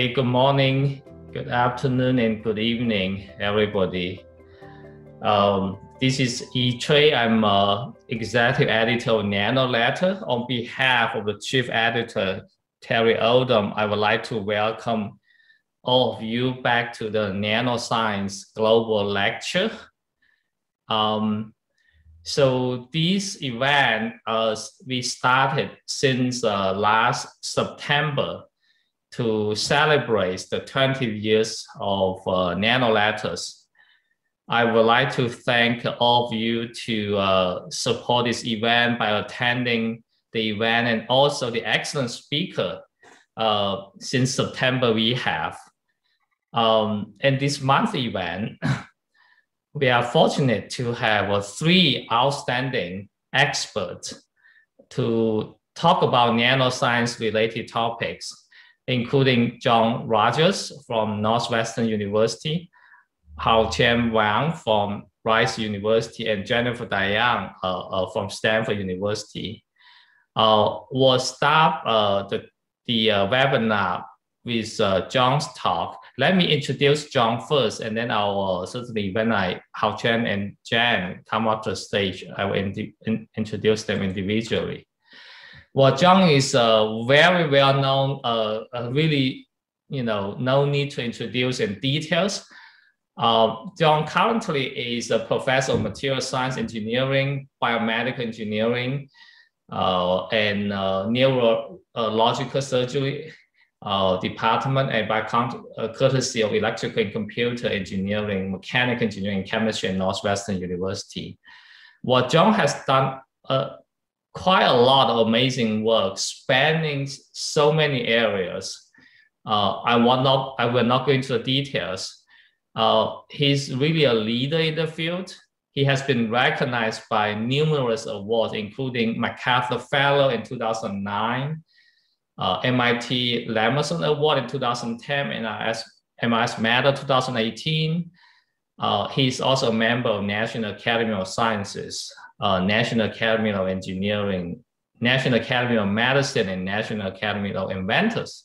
Hey, good morning, good afternoon, and good evening, everybody. Um, this is Yi Cui. I'm uh, executive editor of Nano Letter. On behalf of the chief editor, Teri Odom, I would like to welcome all of you back to the Nanoscience Global Lecture. Um, so this event, uh, we started since uh, last September to celebrate the 20 years of uh, Nano Letters. I would like to thank all of you to uh, support this event by attending the event and also the excellent speaker uh, since September we have. Um, and this month event, we are fortunate to have uh, three outstanding experts to talk about nanoscience related topics, including John Rogers from Northwestern University, Haotian Wang from Rice University, and Jennifer Dionne uh, uh, from Stanford University. Uh, we'll start uh, the, the webinar with John's talk let me introduce John first, and then I'll certainly when I Haotian and Jen come up to the stage, I will in, in, introduce them individually. Well, John is a very well known, uh, really, you know, no need to introduce in details. Uh, John currently is a professor of material science engineering, biomedical engineering, uh, and uh, neurological surgery uh, department and by courtesy of electrical and computer engineering, mechanical engineering, chemistry at Northwestern University. What John has done uh, quite a lot of amazing work spanning so many areas. Uh, I, will not, I will not go into the details. Uh, he's really a leader in the field. He has been recognized by numerous awards, including MacArthur Fellow in 2009, uh, MIT Lemelson Award in 2010 and MRS, MRS Medal 2018. Uh, he's also a member of National Academy of Sciences, uh, National Academy of Engineering, National Academy of Medicine, and National Academy of Inventors,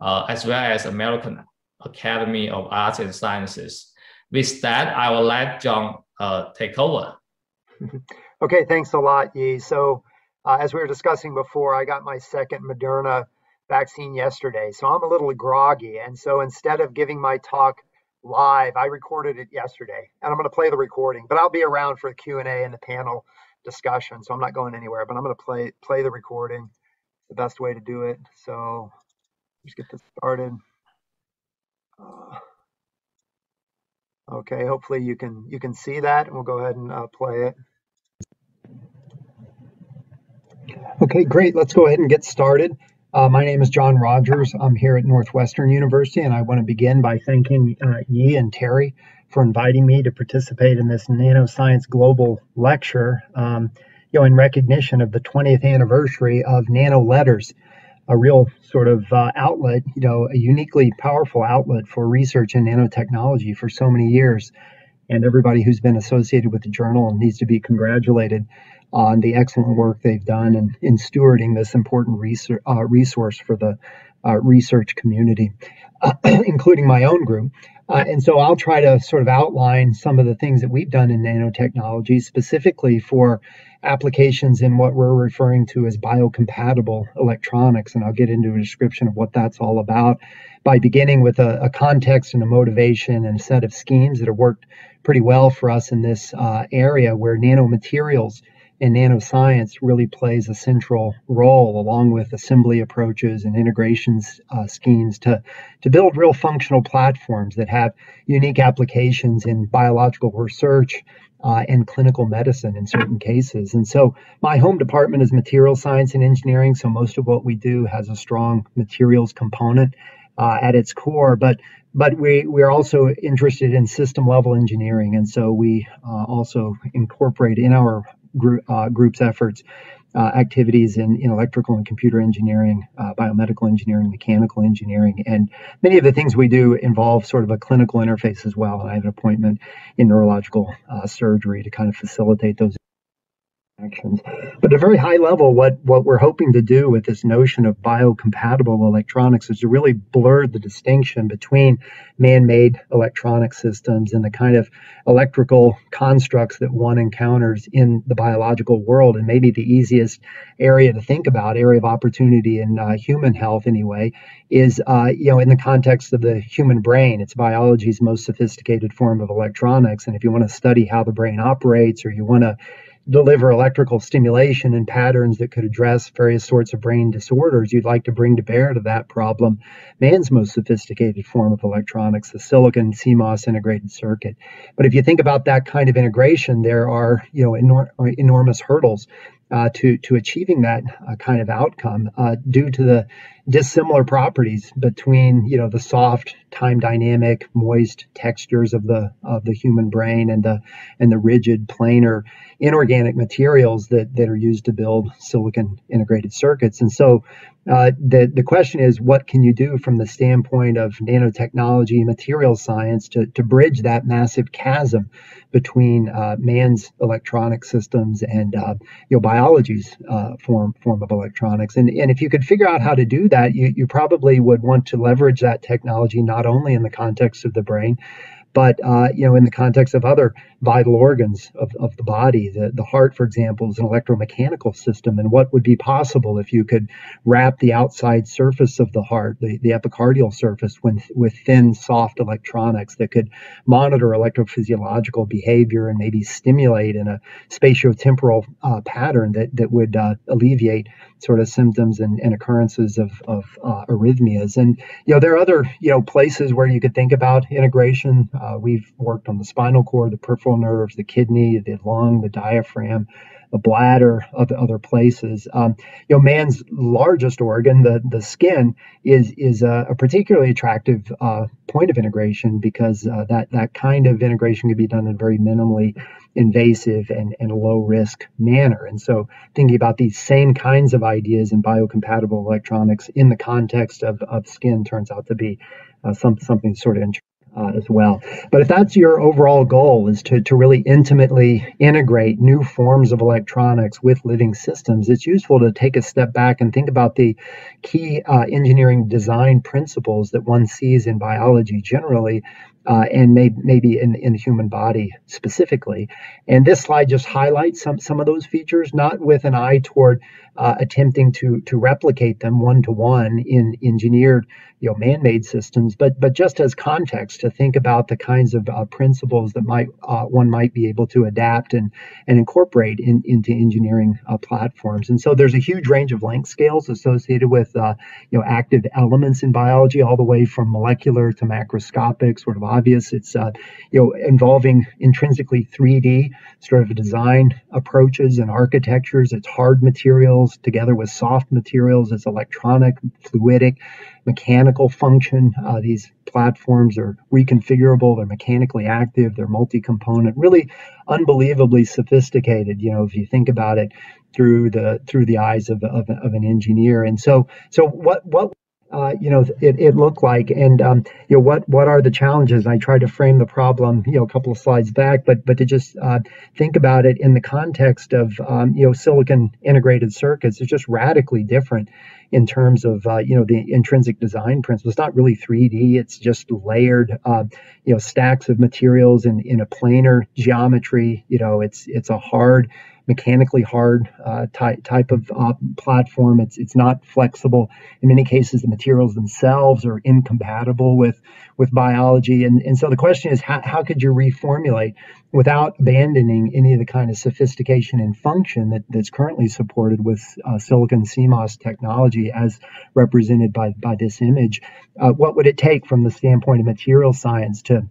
uh, as well as American Academy of Arts and Sciences. With that, I will let John uh, take over. Okay, thanks a lot, Yi. So uh, as we were discussing before, I got my second Moderna vaccine yesterday, so I'm a little groggy. And so instead of giving my talk live, I recorded it yesterday, and I'm going to play the recording. But I'll be around for the Q and A and the panel discussion, so I'm not going anywhere. But I'm going to play play the recording. the best way to do it. So let's get this started. Uh, okay, hopefully you can you can see that, and we'll go ahead and uh, play it. Okay, great. Let's go ahead and get started. Uh, my name is John Rogers. I'm here at Northwestern University, and I want to begin by thanking uh, Yi and Terry for inviting me to participate in this Nanoscience Global Lecture, um, you know, in recognition of the 20th anniversary of Nano Letters, a real sort of uh, outlet, you know, a uniquely powerful outlet for research in nanotechnology for so many years. And everybody who's been associated with the journal needs to be congratulated on the excellent work they've done in, in stewarding this important research, uh, resource for the uh, research community, including my own group. Uh, and so I'll try to sort of outline some of the things that we've done in nanotechnology, specifically for applications in what we're referring to as biocompatible electronics. And I'll get into a description of what that's all about by beginning with a, a context and a motivation and a set of schemes that have worked pretty well for us in this uh, area where nanomaterials and nanoscience really plays a central role along with assembly approaches and integrations uh, schemes to, to build real functional platforms that have unique applications in biological research uh, and clinical medicine in certain cases. And so my home department is material science and engineering. So most of what we do has a strong materials component uh, at its core, but but we we're also interested in system level engineering, and so we uh, also incorporate in our group, uh, group's efforts, uh, activities in, in electrical and computer engineering, uh, biomedical engineering, mechanical engineering, and many of the things we do involve sort of a clinical interface as well. And I have an appointment in neurological uh, surgery to kind of facilitate those actions. But at a very high level, what, what we're hoping to do with this notion of biocompatible electronics is to really blur the distinction between man made electronic systems and the kind of electrical constructs that one encounters in the biological world. And maybe the easiest area to think about, area of opportunity in uh, human health anyway, is uh, you know in the context of the human brain. It's biology's most sophisticated form of electronics. And if you want to study how the brain operates or you want to deliver electrical stimulation and patterns that could address various sorts of brain disorders, you'd like to bring to bear to that problem man's most sophisticated form of electronics, the silicon CMOS integrated circuit. But if you think about that kind of integration, there are you know enor- enormous hurdles uh, to to achieving that uh, kind of outcome uh, due to the dissimilar properties between you know the soft time dynamic moist textures of the of the human brain and the and the rigid planar inorganic materials that that are used to build silicon integrated circuits. And so uh, the the question is what can you do from the standpoint of nanotechnology and material science to to bridge that massive chasm between uh, man's electronic systems and uh, you know biology's uh, form form of electronics? And and if you could figure out how to do that that, you, you probably would want to leverage that technology not only in the context of the brain, but uh, you know, in the context of other vital organs of, of the body, the, the heart, for example, is an electromechanical system. And what would be possible if you could wrap the outside surface of the heart, the, the epicardial surface, with, with thin, soft electronics that could monitor electrophysiological behavior and maybe stimulate in a spatiotemporal uh, pattern that, that would uh, alleviate sort of symptoms and, and occurrences of, of uh, arrhythmias. And, you know, there are other, you know, places where you could think about integration. Uh, we've worked on the spinal cord, the peripheral nerves, the kidney, the lung, the diaphragm, the bladder, other other places. Um, you know, man's largest organ, the the skin, is is a, a particularly attractive uh, point of integration because uh, that that kind of integration can be done in a very minimally invasive and, and low risk manner. And so, thinking about these same kinds of ideas in biocompatible electronics in the context of, of skin turns out to be uh, some, something sort of interesting uh, as well. But if that's your overall goal is to, to really intimately integrate new forms of electronics with living systems, it's useful to take a step back and think about the key uh, engineering design principles that one sees in biology generally uh, and may, maybe in, in the human body specifically. And this slide just highlights some, some of those features, not with an eye toward uh, attempting to, to replicate them one to one in engineered you know man-made systems but but just as context to think about the kinds of uh, principles that might uh, one might be able to adapt and and incorporate in, into engineering uh, platforms and so there's a huge range of length scales associated with uh, you know active elements in biology all the way from molecular to macroscopic sort of obvious. It's uh, you know involving intrinsically 3d sort of design approaches and architectures. It's hard materials together with soft materials. It's electronic fluidic mechanical function. Uh, these platforms are reconfigurable, they're mechanically active, they're multi component, really unbelievably sophisticated, you know, if you think about it through the through the eyes of, of, of an engineer. And so so what what uh, you know it, it looked like and um, you know what what are the challenges i tried to frame the problem you know a couple of slides back but but to just uh, think about it in the context of um, you know silicon integrated circuits is just radically different in terms of uh, you know the intrinsic design principle. It's not really 3D. It's just layered uh, you know stacks of materials in in a planar geometry. You know, it's it's a hard mechanically hard uh, type type of uh, platform. It's it's not flexible. In many cases, the materials themselves are incompatible with with biology. And and so the question is, how, how could you reformulate without abandoning any of the kind of sophistication and function that, that's currently supported with uh, silicon CMOS technology, as represented by by this image? Uh, what would it take from the standpoint of material science to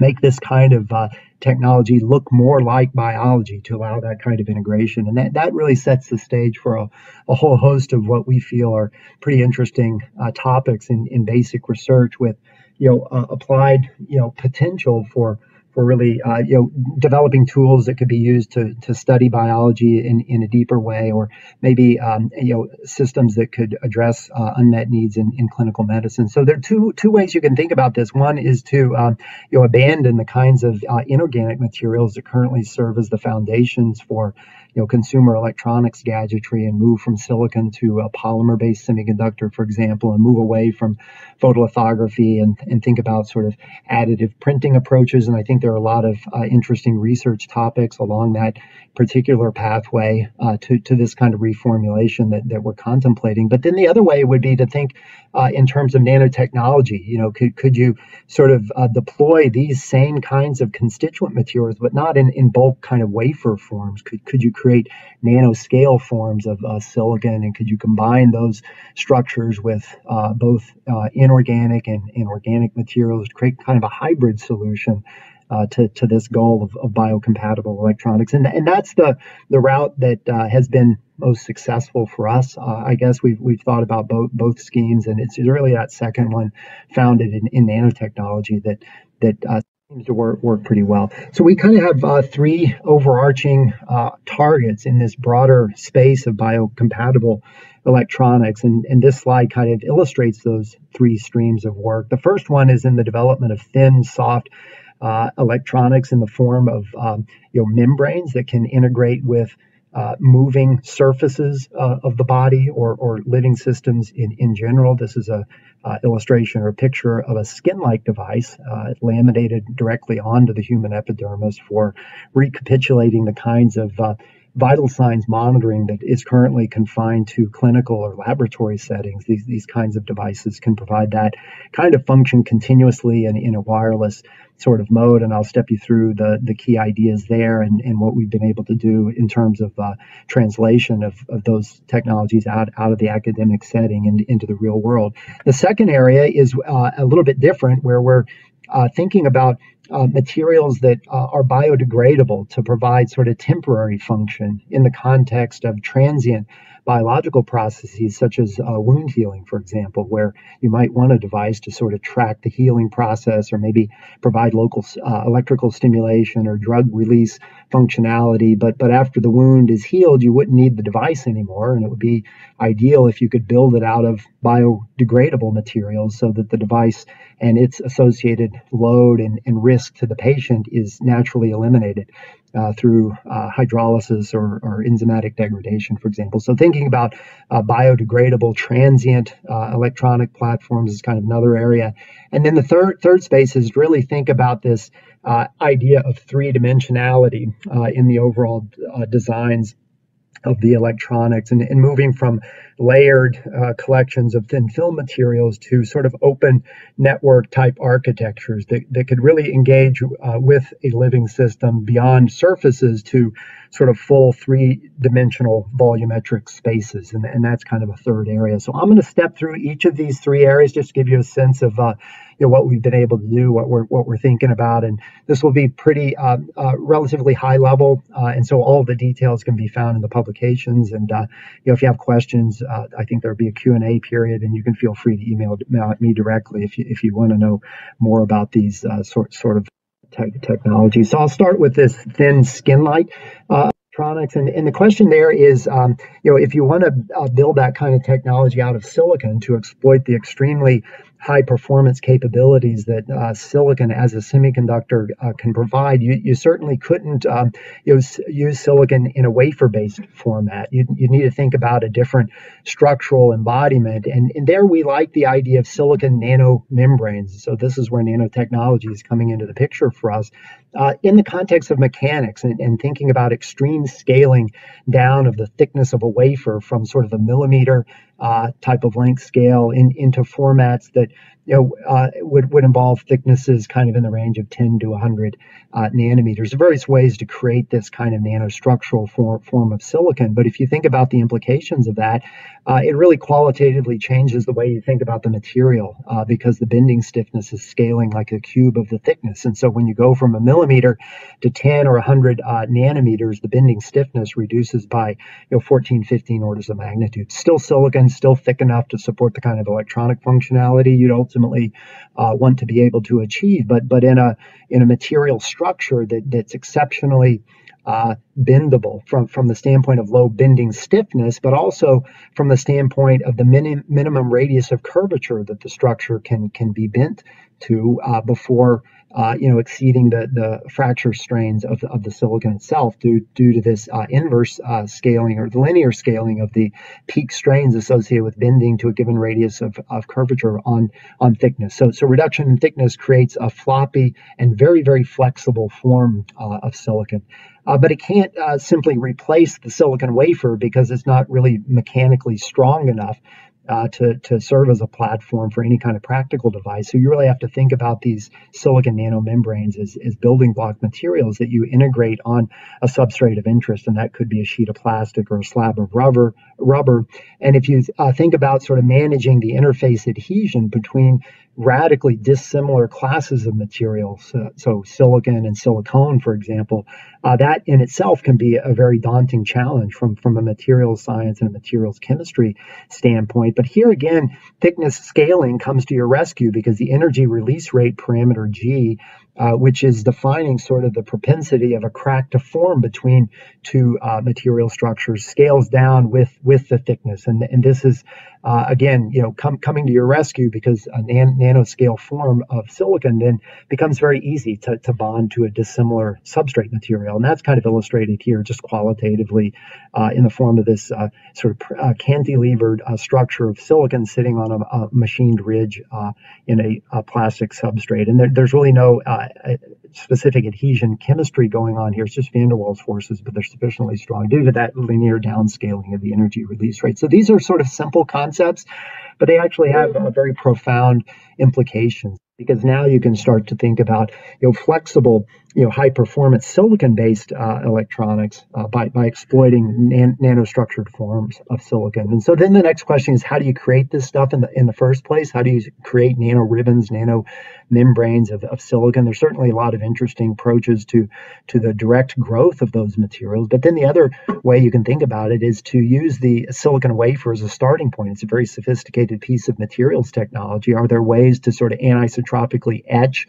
make this kind of uh, technology look more like biology to allow that kind of integration. And that, that really sets the stage for a, a whole host of what we feel are pretty interesting uh, topics in, in basic research with, you know, uh, applied, you know, potential for for really uh, you know developing tools that could be used to to study biology in, in a deeper way, or maybe um, you know systems that could address uh, unmet needs in, in clinical medicine. So there are two two ways you can think about this. One is to um, you know abandon the kinds of uh, inorganic materials that currently serve as the foundations for you know consumer electronics gadgetry and move from silicon to a polymer based semiconductor for example and move away from photolithography and, and think about sort of additive printing approaches. And i think there are a lot of uh, interesting research topics along that particular pathway uh, to, to this kind of reformulation that, that we're contemplating but then the other way would be to think uh, in terms of nanotechnology you know could, could you sort of uh, deploy these same kinds of constituent materials but not in, in bulk kind of wafer forms could, could you create nanoscale forms of uh, silicon? And could you combine those structures with uh, both uh, inorganic and, and organic materials to create kind of a hybrid solution? Uh, to, to this goal of, of biocompatible electronics. And, and that's the, the route that uh, has been most successful for us. Uh, I guess we've, we've thought about both, both schemes, and it's really that second one founded in, in nanotechnology that, that seems to work, work pretty well. So we kind of have uh, three overarching uh, targets in this broader space of biocompatible electronics. And, and this slide kind of illustrates those three streams of work. The first one is in the development of thin, soft uh, electronics in the form of um, you know, membranes that can integrate with uh, moving surfaces uh, of the body or, or living systems in, in general. This is a uh, illustration or a picture of a skin-like device uh, laminated directly onto the human epidermis for recapitulating the kinds of uh, vital signs monitoring that is currently confined to clinical or laboratory settings. These, these kinds of devices can provide that kind of function continuously and in a wireless sort of mode. And I'll step you through the, the key ideas there and, and what we've been able to do in terms of uh, translation of, of those technologies out, out of the academic setting and into the real world. The second area is uh, a little bit different where we're uh, thinking about uh, materials that uh, are biodegradable to provide sort of temporary function in the context of transient biological processes such as uh, wound healing, for example, where you might want a device to sort of track the healing process or maybe provide local uh, electrical stimulation or drug release functionality. But, but after the wound is healed, you wouldn't need the device anymore. And it would be ideal if you could build it out of biodegradable materials so that the device and its associated load and, and risk to the patient is naturally eliminated uh, through uh, hydrolysis or, or, enzymatic degradation, for example. So, thinking about uh, biodegradable transient uh, electronic platforms is kind of another area. And then the third third space is really think about this uh, idea of three dimensionality uh, in the overall designs of the electronics and, and moving from layered uh, collections of thin film materials to sort of open network type architectures that, that could really engage uh, with a living system beyond surfaces to sort of full three dimensional volumetric spaces. And, and that's kind of a third area. So I'm going to step through each of these three areas just to give you a sense of uh, you know, what we've been able to do, what we're what we're thinking about, and this will be pretty uh, uh, relatively high level, uh, and so all the details can be found in the publications. And uh, you know, if you have questions, uh, I think there'll be a Q and A period, and you can feel free to email me directly if you if you want to know more about these sort sort of te- technology. So I'll start with this thin skin-like uh, electronics, and, and the question there is, um, you know, if you want to uh, build that kind of technology out of silicon to exploit the extremely high performance capabilities that uh, silicon as a semiconductor uh, can provide, you, you certainly couldn't um, use, use silicon in a wafer based format. You, you need to think about a different structural embodiment. And, and there we like the idea of silicon nano membranes. So this is where nanotechnology is coming into the picture for us uh, in the context of mechanics and, and thinking about extreme scaling down of the thickness of a wafer from sort of a millimeter uh, type of length scale in, into formats that you know, uh, would, would involve thicknesses kind of in the range of 10 to 100 uh, nanometers. Various ways to create this kind of nanostructural form, form of silicon. But if you think about the implications of that, uh, it really qualitatively changes the way you think about the material uh, because the bending stiffness is scaling like a cube of the thickness. And so when you go from a millimeter to 10 or 100 uh, nanometers, the bending stiffness reduces by you know, 14, 15 orders of magnitude. Still silicon, still thick enough to support the kind of electronic functionality you'd ultimately uh, want to be able to achieve, but but in a in a material structure that that's exceptionally uh, bendable from, from the standpoint of low bending stiffness, but also from the standpoint of the minim, minimum radius of curvature that the structure can can be bent to uh, before uh, you know exceeding the, the fracture strains of, of the silicon itself due due to this uh, inverse uh, scaling or the linear scaling of the peak strains associated with bending to a given radius of, of curvature on on thickness. So so reduction in thickness creates a floppy and very very flexible form uh, of silicon uh, but it can't uh, simply replace the silicon wafer because it's not really mechanically strong enough uh, to, to serve as a platform for any kind of practical device. So you really have to think about these silicon nanomembranes as, as building block materials that you integrate on a substrate of interest, and that could be a sheet of plastic or a slab of rubber. Rubber, and if you uh, think about sort of managing the interface adhesion between radically dissimilar classes of materials, so, so silicon and silicone, for example, uh, that in itself can be a very daunting challenge from, from a materials science and a materials chemistry standpoint. But here again, thickness scaling comes to your rescue because the energy release rate parameter G uh, which is defining sort of the propensity of a crack to form between two uh, material structures, scales down with with the thickness, and and this is uh, again, you know, com- coming to your rescue because a nan- nanoscale form of silicon then becomes very easy to, to bond to a dissimilar substrate material. And that's kind of illustrated here just qualitatively uh, in the form of this uh, sort of uh, cantilevered uh, structure of silicon sitting on a, a machined ridge uh, in a, a, plastic substrate. And there, there's really no specific adhesion chemistry going on here. It's just van der Waals forces, but they're sufficiently strong due to that linear downscaling of the energy release rate. So these are sort of simple concepts, but they actually have a very profound implications because now you can start to think about you know flexible you know high performance silicon based uh, electronics uh, by, by exploiting nan- nanostructured forms of silicon. And so then the next question is how do you create this stuff in the in the first place? How do you create nano ribbons nano membranes of, of silicon? There's certainly a lot of interesting approaches to to the direct growth of those materials. But then the other way you can think about it is to use the silicon wafer as a starting point. It's a very sophisticated piece of materials technology. Are there ways to sort of anisotropically etch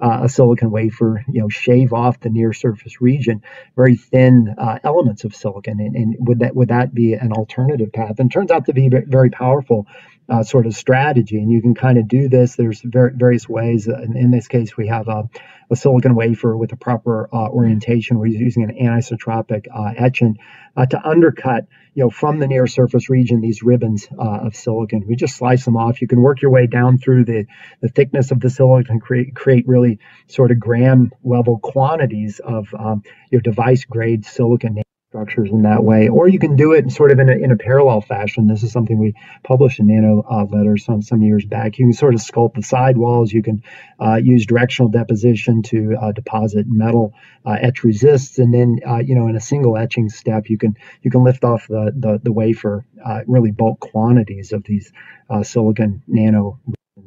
uh, a silicon wafer, you know, shave off the near surface region, very thin uh, elements of silicon, and, and, would that would that be an alternative path? And turns out to be very powerful uh, sort of strategy. And you can kind of do this. There's ver- various ways. In, in, this case, we have a, a silicon wafer with a proper uh, orientation. We're using an anisotropic uh, etchant uh, to undercut, you know, from the near surface region these ribbons uh, of silicon. We just slice them off. You can work your way down through the, the thickness of the silicon, create create really sort of gram level quantities of um, your device grade silicon structures in that way, or you can do it sort of in a, in a parallel fashion. This is something we published in Nano uh, Letters some, some years back. You can sort of sculpt the sidewalls. You can uh, use directional deposition to uh, deposit metal uh, etch resists, and then uh, you know in a single etching step, you can you can lift off the the, the wafer uh, really bulk quantities of these silicon nano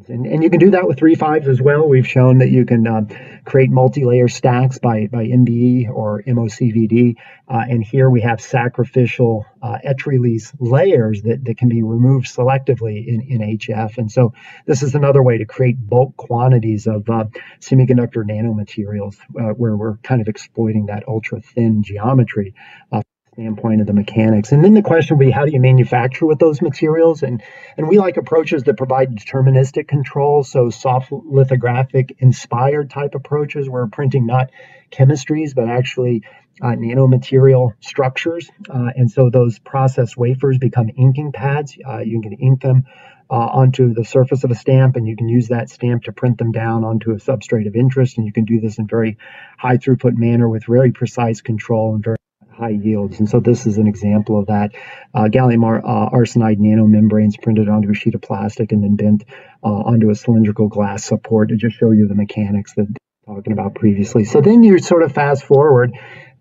and, and you can do that with III-Vs as well. We've shown that you can uh, create multi-layer stacks by, by MBE or MOCVD. Uh, and here we have sacrificial uh, etch release layers that, that can be removed selectively in, in HF. And so this is another way to create bulk quantities of uh, semiconductor nanomaterials uh, where we're kind of exploiting that ultra thin geometry uh, standpoint of the mechanics. And then the question will be how do you manufacture with those materials? And and we like approaches that provide deterministic control, so soft lithographic inspired type approaches where printing not chemistries but actually uh, nanomaterial structures. Uh, and so those processed wafers become inking pads. Uh, you can ink them uh, onto the surface of a stamp, and you can use that stamp to print them down onto a substrate of interest. And you can do this in very high throughput manner with very precise control and very high yields. And so this is an example of that. Uh, gallium ar- uh, arsenide nanomembranes printed onto a sheet of plastic and then bent uh, onto a cylindrical glass support to just show you the mechanics that talking about previously. So then you sort of fast forward.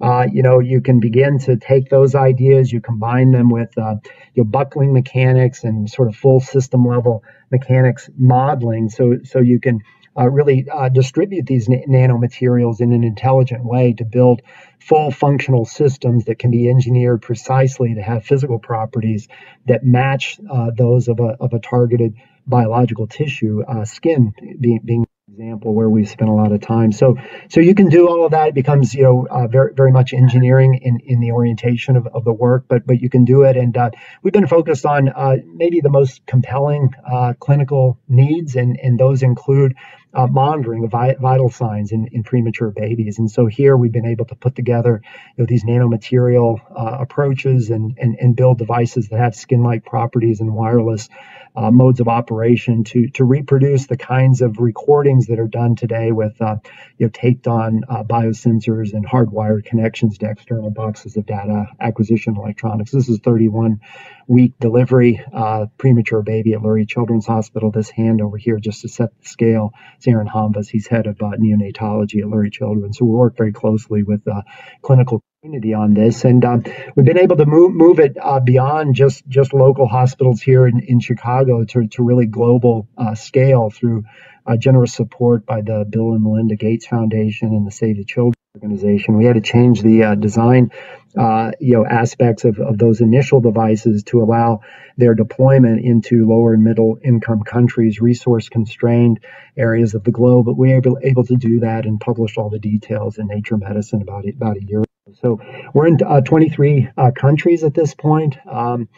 Uh, you know, you can begin to take those ideas, you combine them with uh, your buckling mechanics and sort of full system level mechanics modeling. So, so you can uh, really uh, distribute these na- nanomaterials in an intelligent way to build full functional systems that can be engineered precisely to have physical properties that match uh, those of a, of a targeted biological tissue, uh, skin being, being example where we've spent a lot of time. So, so you can do all of that. It becomes, you know, uh, very, very much engineering in, in the orientation of, of the work, but, but you can do it. And uh, we've been focused on uh, maybe the most compelling uh, clinical needs, and, and those include uh, monitoring of vi- vital signs in, in premature babies. And so here we've been able to put together you know, these nanomaterial uh, approaches and, and, and build devices that have skin-like properties and wireless uh, modes of operation to, to reproduce the kinds of recordings that are done today with uh, you know, taped on uh, biosensors and hardwired connections to external boxes of data acquisition electronics. This is 31 week delivery, uh, premature baby at Lurie Children's Hospital. This hand over here, just to set the scale, is Aaron Hamvas. He's head of uh, neonatology at Lurie Children's. So we work very closely with uh, clinical community on this, and um, we've been able to move move it uh, beyond just just local hospitals here in, in Chicago to, to really global uh, scale through uh, generous support by the Bill and Melinda Gates Foundation and the Save the Children organization. We had to change the uh, design, uh, you know, aspects of, of those initial devices to allow their deployment into lower and middle income countries, resource constrained areas of the globe. But we were able, able to do that and published all the details in Nature Medicine about about a year. ago. So we're in uh, 23 uh, countries at this point. Um,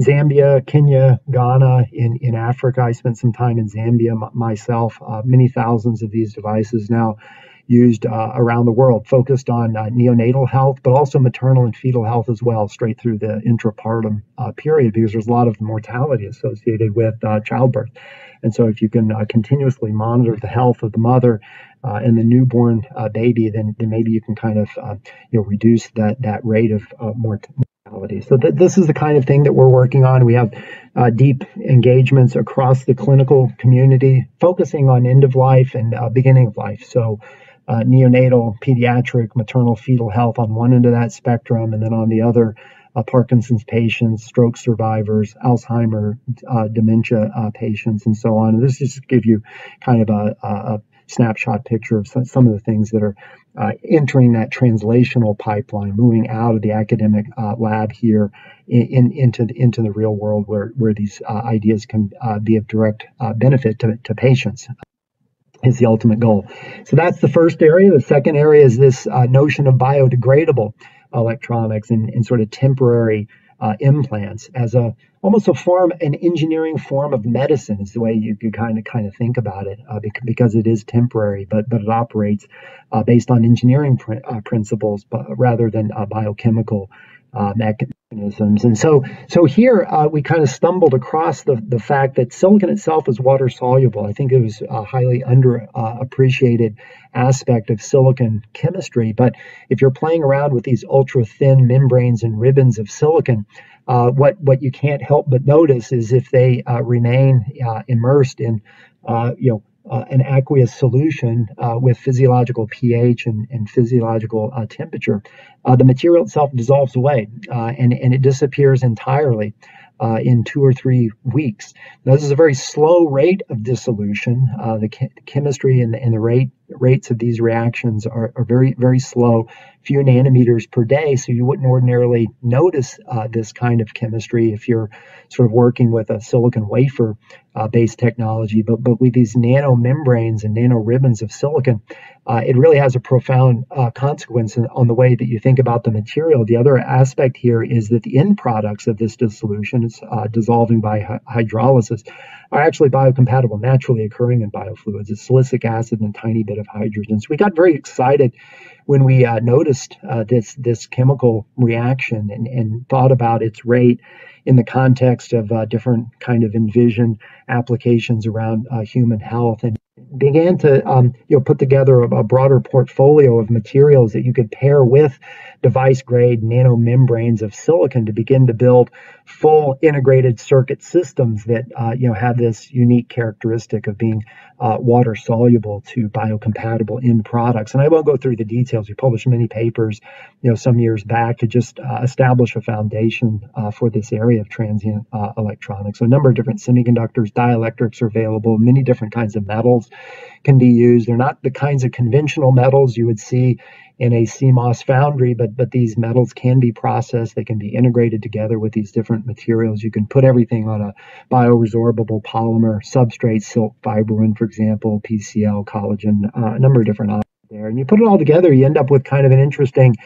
Zambia, Kenya, Ghana, in, in Africa. I spent some time in Zambia myself. Uh, many thousands of these devices now used uh, around the world, focused on uh, neonatal health, but also maternal and fetal health as well, straight through the intrapartum uh, period, because there's a lot of mortality associated with uh, childbirth. And so, if you can uh, continuously monitor the health of the mother uh, and the newborn baby, then, then maybe you can kind of you know reduce that that rate of mortality so th- this is the kind of thing that we're working on. We have uh, deep engagements across the clinical community, focusing on end of life and uh, beginning of life. So uh, neonatal, pediatric, maternal, fetal health on one end of that spectrum, and then on the other, uh, Parkinson's patients, stroke survivors, Alzheimer, uh, dementia uh, patients, and so on. And this just give you kind of a, a snapshot picture of some, of the things that are uh, entering that translational pipeline, moving out of the academic uh, lab here in, in, into the, into the real world where where these uh, ideas can uh, be of direct uh, benefit to, to patients. Is the ultimate goal. So that's the first area. The second area is this uh, notion of biodegradable electronics and, and sort of temporary uh, implants as a almost a form, an engineering form of medicine is the way you could kind of kind of think about it, uh, because it is temporary, but but it operates uh, based on engineering pr- uh, principles, but rather than uh, biochemical uh, mechanisms. And so, so here uh, we kind of stumbled across the, the fact that silicon itself is water soluble. I think it was a highly underappreciated aspect of silicon chemistry. But if you're playing around with these ultra thin membranes and ribbons of silicon, uh, what what you can't help but notice is if they uh, remain uh, immersed in uh, you know uh, an aqueous solution uh, with physiological pH and, and physiological uh, temperature, uh, the material itself dissolves away uh, and, and it disappears entirely uh, in two or three weeks. Now, this is a very slow rate of dissolution. the chemistry and the, and the rate rates of these reactions are, are very, very slow, few nanometers per day. So you wouldn't ordinarily notice this kind of chemistry if you're sort of working with a silicon wafer uh, based technology, but but with these nano membranes and nano ribbons of silicon, uh, it really has a profound uh, consequence on the way that you think about the material. The other aspect here is that the end products of this dissolution, uh, dissolving by hy- hydrolysis, are actually biocompatible, naturally occurring in biofluids. It's silicic acid and a tiny bit of hydrogen. So we got very excited when we uh, noticed uh, this this chemical reaction and, and thought about its rate in the context of uh, different kind of envisioned applications around uh, human health and began to um, you know put together a, a, broader portfolio of materials that you could pair with device grade nanomembranes of silicon to begin to build full integrated circuit systems that uh, you know have this unique characteristic of being uh, water soluble to biocompatible end products. And I won't go through the details. We published many papers, you know, some years back to just uh, establish a foundation uh, for this area of transient uh, electronics. So a number of different semiconductors, dielectrics are available. Many different kinds of metals can be used. They're not the kinds of conventional metals you would see in a CMOS foundry, but but these metals can be processed. They can be integrated together with these different materials. You can put everything on a bioresorbable polymer substrate, silk fibroin, for example, PCL, collagen, uh, a number of different options there. And you put it all together, you end up with kind of an interesting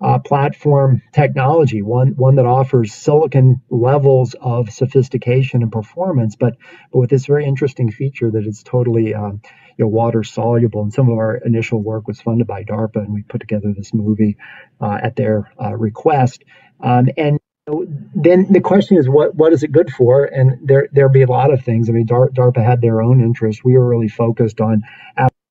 uh, platform technology, one one that offers silicon levels of sophistication and performance, but but with this very interesting feature that it's totally um, you know, water soluble. And some of our initial work was funded by DARPA, and we put together this movie uh, at their uh, request. Um, and then the question is, what what is it good for? And there there'll be a lot of things. I mean, DARPA had their own interests. We were really focused on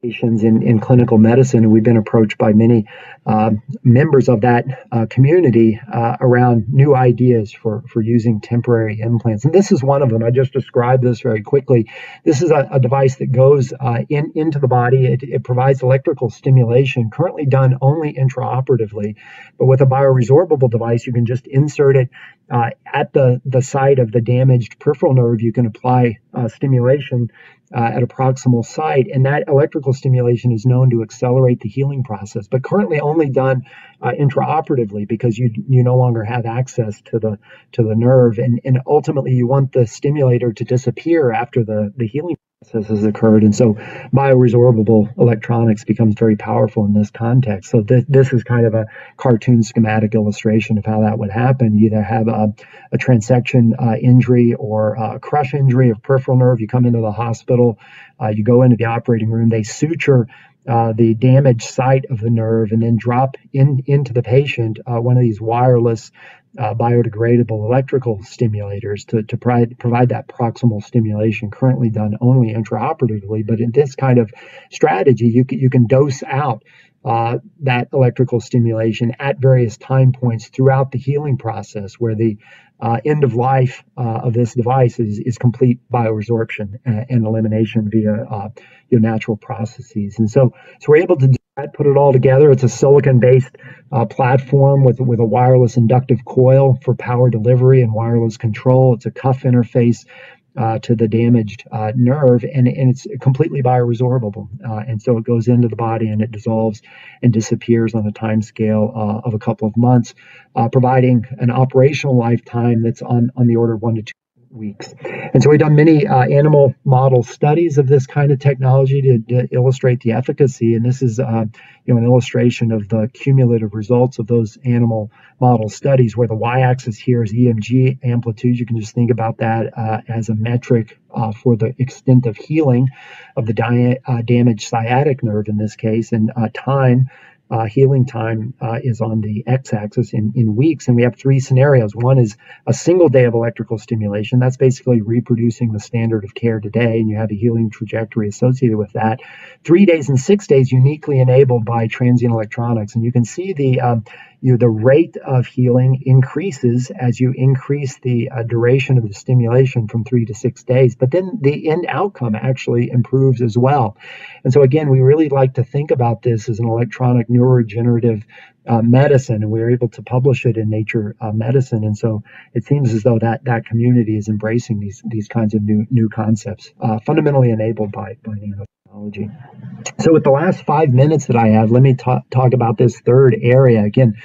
in, in clinical medicine, and we've been approached by many uh, members of that uh, community uh, around new ideas for, for using temporary implants. And this is one of them. I just described this very quickly. This is a, a device that goes uh, in into the body. It, it, provides electrical stimulation, currently done only intraoperatively. But with a bioresorbable device, you can just insert it uh, at the, the site of the damaged peripheral nerve. You can apply uh, stimulation uh, at a proximal site, and that electrical stimulation is known to accelerate the healing process, but currently only done uh, intraoperatively because you you no longer have access to the to the nerve, and and ultimately you want the stimulator to disappear after the the healing process has occurred, and so bioresorbable electronics becomes very powerful in this context. So th- this is kind of a cartoon schematic illustration of how that would happen. You either have a, a transection uh, injury or a crush injury of peripheral nerve. You come into the hospital, uh, you go into the operating room, they suture uh, the damaged site of the nerve and then drop in into the patient uh, one of these wireless uh, biodegradable electrical stimulators to, to provide, provide that proximal stimulation currently done only intraoperatively. But in this kind of strategy, you can, you can dose out uh, that electrical stimulation at various time points throughout the healing process, where the uh, end of life uh, of this device is, is complete bioresorption and, and elimination via uh, your natural processes. And so, so we're able to put it all together. It's a silicon-based uh, platform with with a wireless inductive coil for power delivery and wireless control. It's a cuff interface uh, to the damaged uh, nerve, and, and it's completely bioresorbable. Uh, and so it goes into the body and it dissolves and disappears on a time scale uh, of a couple of months, uh, providing an operational lifetime that's on, on the order of one to two weeks. And so we've done many uh, animal model studies of this kind of technology to, to illustrate the efficacy. And this is, uh, you know, an illustration of the cumulative results of those animal model studies, where the y-axis here is EMG amplitude. You can just think about that uh, as a metric uh, for the extent of healing of the uh, damaged sciatic nerve in this case, and uh, time uh, healing time uh, is on the x-axis in, in weeks and we have three scenarios. One is a single day of electrical stimulation. That's basically reproducing the standard of care today and you have a healing trajectory associated with that. Three days and six days uniquely enabled by transient electronics and you can see the um, you know, the rate of healing increases as you increase the uh, duration of the stimulation from three to six days. But then the end outcome actually improves as well. And so, again, we really like to think about this as an electronic neuroregenerative uh, medicine, and we were able to publish it in Nature uh, Medicine. And so, it seems as though that that community is embracing these these kinds of new new concepts, uh, fundamentally enabled by by nanotechnology. So, with the last five minutes that I have, let me talk, talk about this third area. Again,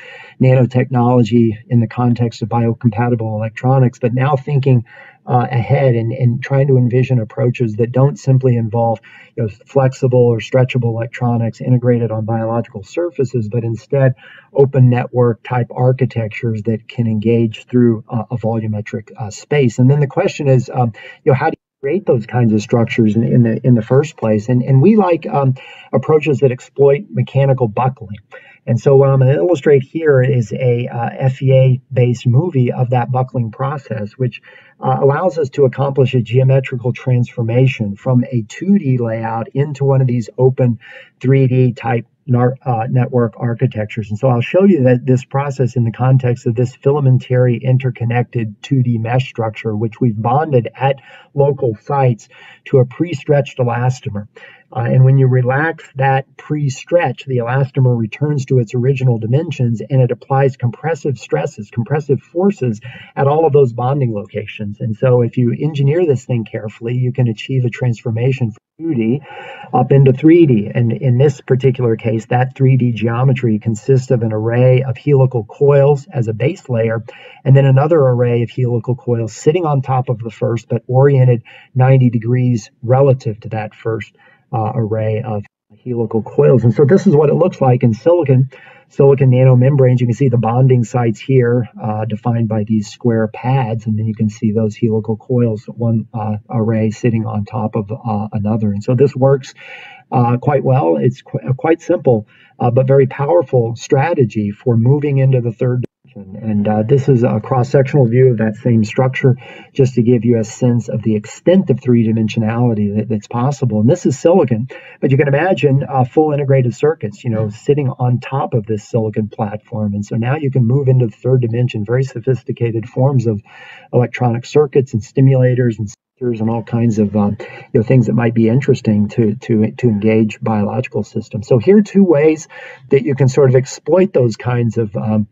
nanotechnology in the context of biocompatible electronics, but now thinking uh, ahead and, and trying to envision approaches that don't simply involve you know, flexible or stretchable electronics integrated on biological surfaces, but instead open network type architectures that can engage through uh, a volumetric uh, space. And then the question is, um, you know, how do you create those kinds of structures in, in the in the first place. And and we like um, approaches that exploit mechanical buckling. And so what I'm going to illustrate here is a uh, FEA-based movie of that buckling process, which uh, allows us to accomplish a geometrical transformation from a 2D layout into one of these open 3D type uh, network architectures. And so I'll show you that this process in the context of this filamentary interconnected 2D mesh structure, which we've bonded at local sites to a pre-stretched elastomer. Uh, and when you relax that pre-stretch, the elastomer returns to its original dimensions and it applies compressive stresses, compressive forces at all of those bonding locations. And so if you engineer this thing carefully, you can achieve a transformation from 2D up into 3D. And in this particular case, that 3D geometry consists of an array of helical coils as a base layer, and then another array of helical coils sitting on top of the first, but oriented 90 degrees relative to that first uh, array of helical coils. And so this is what it looks like in silicon, silicon nanomembranes. You can see the bonding sites here uh, defined by these square pads, and then you can see those helical coils, one uh, array sitting on top of uh, another. And so this works uh, quite well. It's qu- quite simple, uh, but very powerful strategy for moving into the third and uh, this is a cross-sectional view of that same structure, just to give you a sense of the extent of three-dimensionality that, that's possible. And this is silicon, but you can imagine uh, full integrated circuits, you know, sitting on top of this silicon platform. And so now you can move into the third dimension, very sophisticated forms of electronic circuits and stimulators and sensors and all kinds of um, you know things that might be interesting to to to engage biological systems. So here are two ways that you can sort of exploit those kinds of um,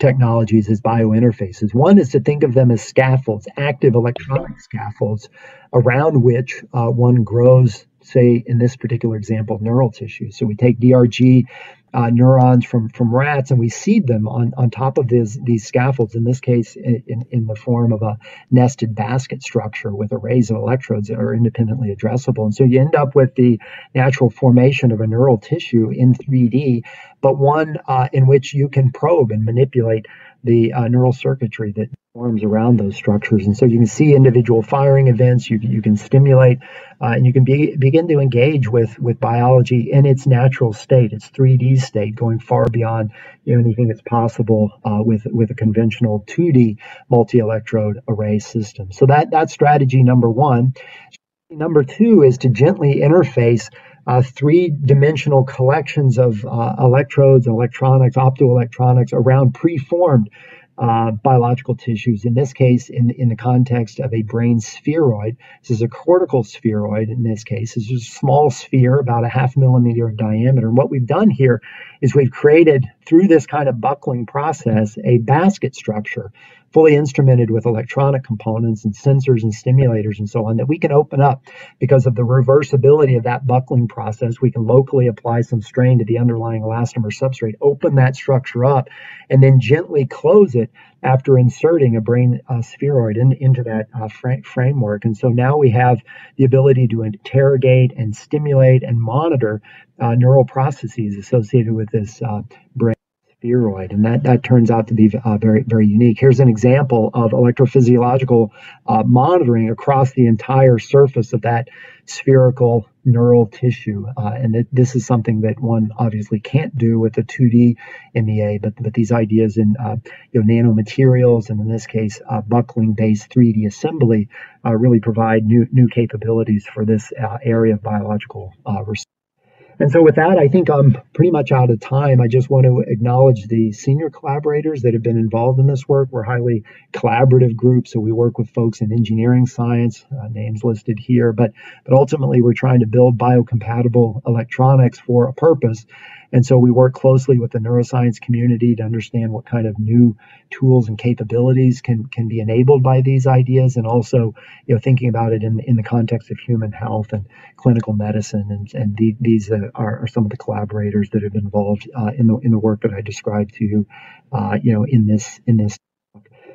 technologies as biointerfaces. One is to think of them as scaffolds, active electronic scaffolds, around which uh, one grows, say, in this particular example, neural tissue. So we take DRG uh, neurons from from rats and we seed them on on top of these these scaffolds in this case in, in the form of a nested basket structure with arrays of electrodes that are independently addressable and so you end up with the natural formation of a neural tissue in 3d but one uh, in which you can probe and manipulate the uh, neural circuitry that forms around those structures. And so you can see individual firing events, you, you can stimulate, uh, and you can be, begin to engage with, with biology in its natural state, its 3D state, going far beyond you know, anything that's possible uh, with, with a conventional 2D multi-electrode array system. So that, that's strategy number one. Number two is to gently interface uh, three-dimensional collections of uh, electrodes, electronics, optoelectronics around preformed uh, biological tissues. In this case, in, in the context of a brain spheroid, this is a cortical spheroid in this case. This is a small sphere, about a half millimeter in diameter. And what we've done here is we've created, through this kind of buckling process, a basket structure fully instrumented with electronic components and sensors and stimulators and so on that we can open up because of the reversibility of that buckling process. We can locally apply some strain to the underlying elastomer substrate, open that structure up, and then gently close it after inserting a brain uh, spheroid in, into that uh, fra- framework. And so now we have the ability to interrogate and stimulate and monitor uh, neural processes associated with this uh, brain spheroid, and that that turns out to be uh, very very unique. Here's an example of electrophysiological uh, monitoring across the entire surface of that spherical neural tissue, uh, and it, this is something that one obviously can't do with a 2D MEA, but but these ideas in uh, you know nanomaterials and in this case uh, buckling based 3D assembly uh, really provide new new capabilities for this area of biological research. And so, with that, I think I'm pretty much out of time. I just want to acknowledge the senior collaborators that have been involved in this work. We're highly collaborative group, so we work with folks in engineering science, uh, names listed here, but but ultimately we're trying to build biocompatible electronics for a purpose. And so we work closely with the neuroscience community to understand what kind of new tools and capabilities can can be enabled by these ideas, and also you know thinking about it in in the context of human health and clinical medicine. And and the, these are, are, some of the collaborators that have been involved uh, in the in the work that I described to you, uh, you know, in this in this.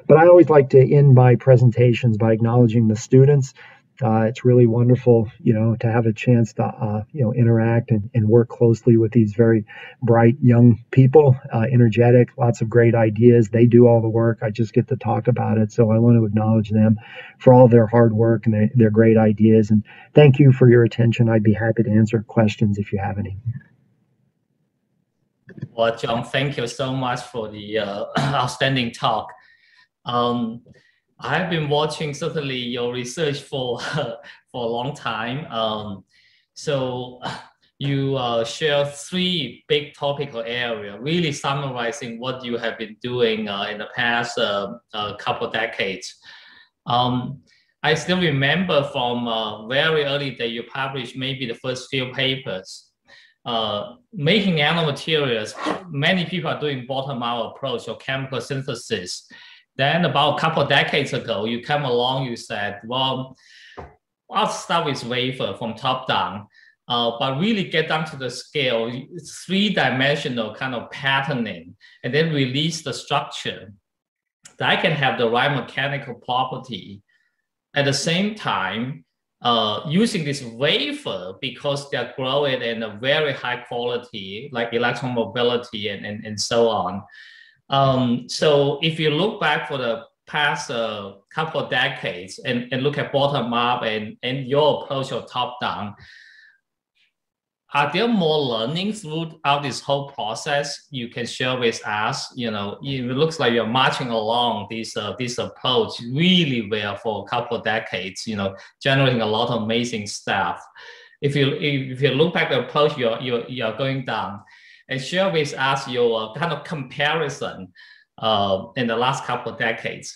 But I always like to end my presentations by acknowledging the students. Uh, it's really wonderful, you know, to have a chance to, uh, you know, interact and, and, work closely with these very bright young people, uh, energetic, lots of great ideas. They do all the work. I just get to talk about it. So I want to acknowledge them for all their hard work and their, their great ideas. And thank you for your attention. I'd be happy to answer questions if you have any. Well, John, thank you so much for the uh, outstanding talk. Um, I've been watching certainly your research for for a long time. Um, so you uh, share three big topical areas, really summarizing what you have been doing uh, in the past uh couple decades. Um, I still remember from uh, very early that you published maybe the first few papers. Uh, making nanomaterials, many people are doing bottom-up approach or chemical synthesis. Then about a couple of decades ago, you come along, you said, well, I'll start with wafer from top down, uh, but really get down to the scale, three-dimensional kind of patterning, and then release the structure. That I can have the right mechanical property. At the same time, uh, using this wafer because they're growing in a very high quality, like electron mobility and, and, and so on. Um, so if you look back for the past uh, couple of decades and, and look at bottom up and, and your approach of top down, are there more learnings throughout this whole process you can share with us? You know, it looks like you're marching along this uh, this approach really well for a couple of decades. You know, generating a lot of amazing stuff. If you if you look back the approach you're you're, you're going down, and share with us your kind of comparison uh, in the last couple of decades?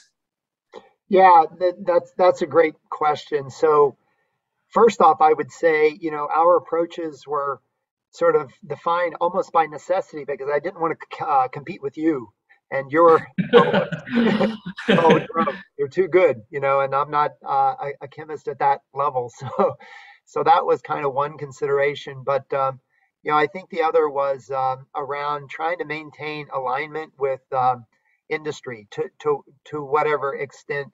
Yeah, that, that's that's a great question. So, first off, I would say you know our approaches were sort of defined almost by necessity because I didn't want to uh, compete with you and you're oh, you're too good, you know, and I'm not uh, a, a, chemist at that level, so so that was kind of one consideration. But um, you know, I think the other was um, around trying to maintain alignment with um, industry to to to whatever extent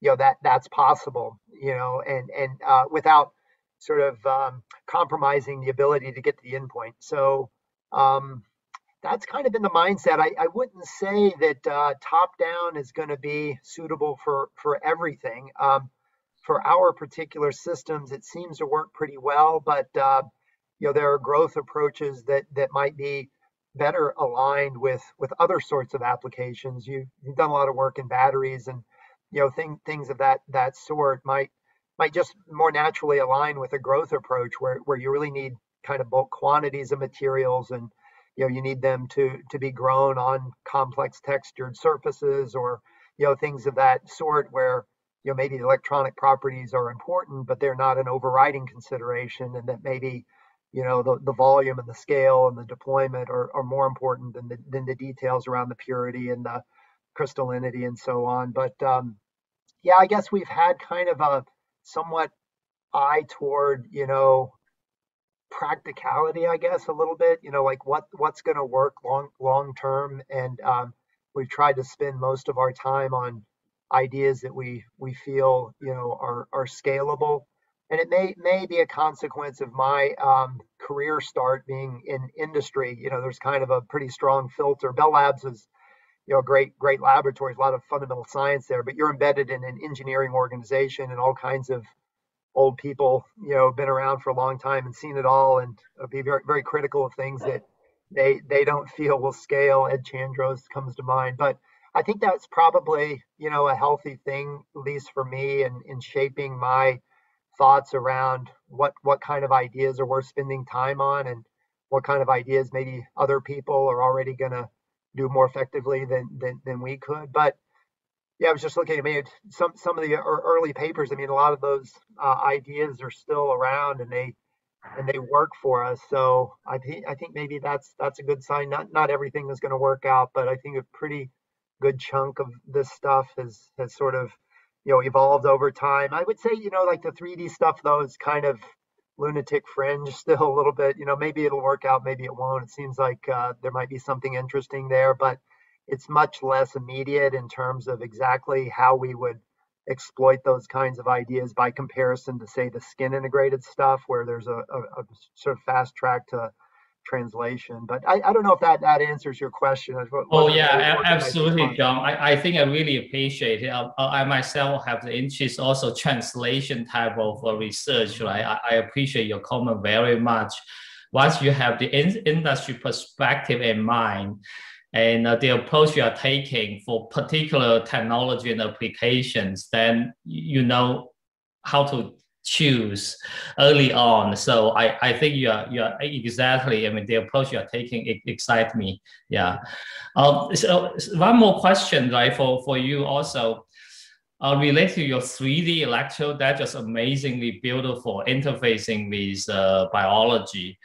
you know that that's possible. You know, and and uh, without sort of um, compromising the ability to get to the endpoint. So um, that's kind of been the mindset. I, I wouldn't say that uh, top down is going to be suitable for for everything. Um, for our particular systems, it seems to work pretty well, but uh, you know there are growth approaches that that might be better aligned with with other sorts of applications. You you've done a lot of work in batteries and you know thing, things of that that sort might might just more naturally align with a growth approach where where you really need kind of bulk quantities of materials and you know you need them to to be grown on complex textured surfaces or you know things of that sort where you know maybe the electronic properties are important but they're not an overriding consideration and that maybe you know the, the volume and the scale and the deployment are, are more important than the, than the details around the purity and the crystallinity and so on. But um, yeah i guess we've had kind of a somewhat eye toward you know practicality i guess a little bit you know like what what's going to work long long term. And um, we've tried to spend most of our time on ideas that we we feel you know are are scalable and it may may be a consequence of my um, career start being in industry. You know, there's kind of a pretty strong filter. Bell Labs is, you know, great great laboratories, a lot of fundamental science there, but you're embedded in an engineering organization and all kinds of old people, you know, been around for a long time and seen it all, and be very very critical of things that they they don't feel will scale. Ed Chandross comes to mind, but I think that's probably you know a healthy thing, at least for me, in in shaping my thoughts around what what kind of ideas are worth spending time on and what kind of ideas maybe other people are already going to do more effectively than, than than we could. But yeah i was just looking at mean some some of the early papers i mean a lot of those uh, ideas are still around and they and they work for us. So i think i think maybe that's that's a good sign. Not not everything is going to work out but i think a pretty good chunk of this stuff has has sort of you know evolved over time. I would say you know like the 3D stuff though is kind of lunatic fringe still a little bit. You know maybe it'll work out, maybe it won't. It seems like uh, there might be something interesting there, but it's much less immediate in terms of exactly how we would exploit those kinds of ideas by comparison to say the skin integrated stuff where there's a, a, a sort of fast track to translation. But I, I don't know if that, that answers your question. Oh, yeah, absolutely, John. I, I think I really appreciate it. I, I, myself have the interest also translation type of uh, research, right? I, I appreciate your comment very much. Once you have the in, industry perspective in mind, and uh, the approach you are taking for particular technology and applications, then you know how to choose early on. So I, I think you are you are exactly. I mean, the approach you are taking excites me. Yeah. Um, so one more question, right, for for you also. Uh, related to your 3D electrode, that's just amazingly beautiful interfacing with uh, biology.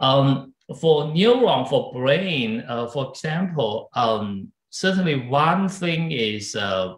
Um, for neuron, for brain, uh, for example, um, certainly one thing is uh,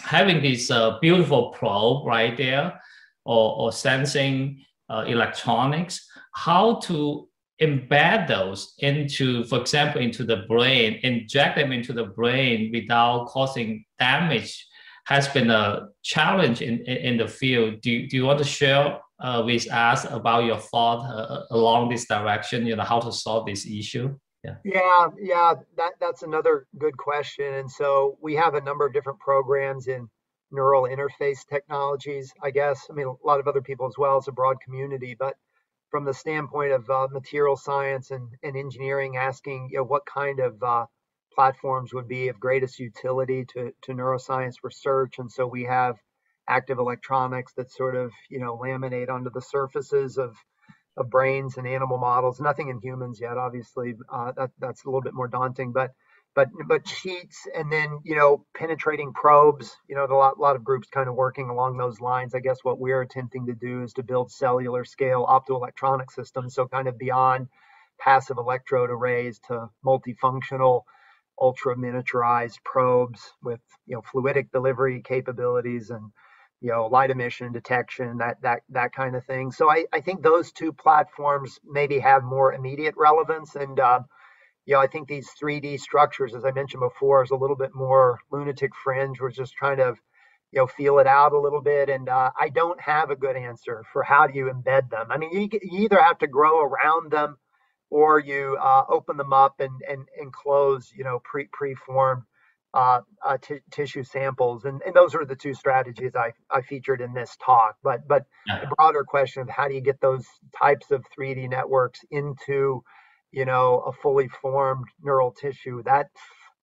having this uh, beautiful probe right there or, or sensing uh, electronics, how to embed those into, for example, into the brain, inject them into the brain without causing damage has been a challenge in, in, in the field. Do, do you want to share uh, with us about your thought uh, along this direction, you know, how to solve this issue? Yeah. yeah, yeah, that, that's another good question. And so we have a number of different programs in neural interface technologies, I guess. I mean, a lot of other people as well. It's a broad community, but from the standpoint of uh, material science and, and engineering, asking, you know, what kind of uh, platforms would be of greatest utility to, to neuroscience research. And so we have active electronics that sort of, you know, laminate onto the surfaces of of brains and animal models. Nothing in humans yet, obviously. Uh, that that's a little bit more daunting, but but but sheets and then you know penetrating probes. You know, a lot lot of groups kind of working along those lines. I guess what we're attempting to do is to build cellular scale optoelectronic systems, so kind of beyond passive electrode arrays to multifunctional ultra miniaturized probes with you know fluidic delivery capabilities and you know, light emission detection, that that that kind of thing. So I, I think those two platforms maybe have more immediate relevance. And uh, you know, I think these 3D structures, as I mentioned before, is a little bit more lunatic fringe. We're just trying to you know feel it out a little bit and uh, i don't have a good answer for how do you embed them i mean you, you either have to grow around them or you uh, open them up and and, and close you know pre preformed uh, uh, t- tissue samples, and, and those are the two strategies I, I featured in this talk. But but the broader question of how do you get those types of 3D networks into, you know, a fully formed neural tissue? That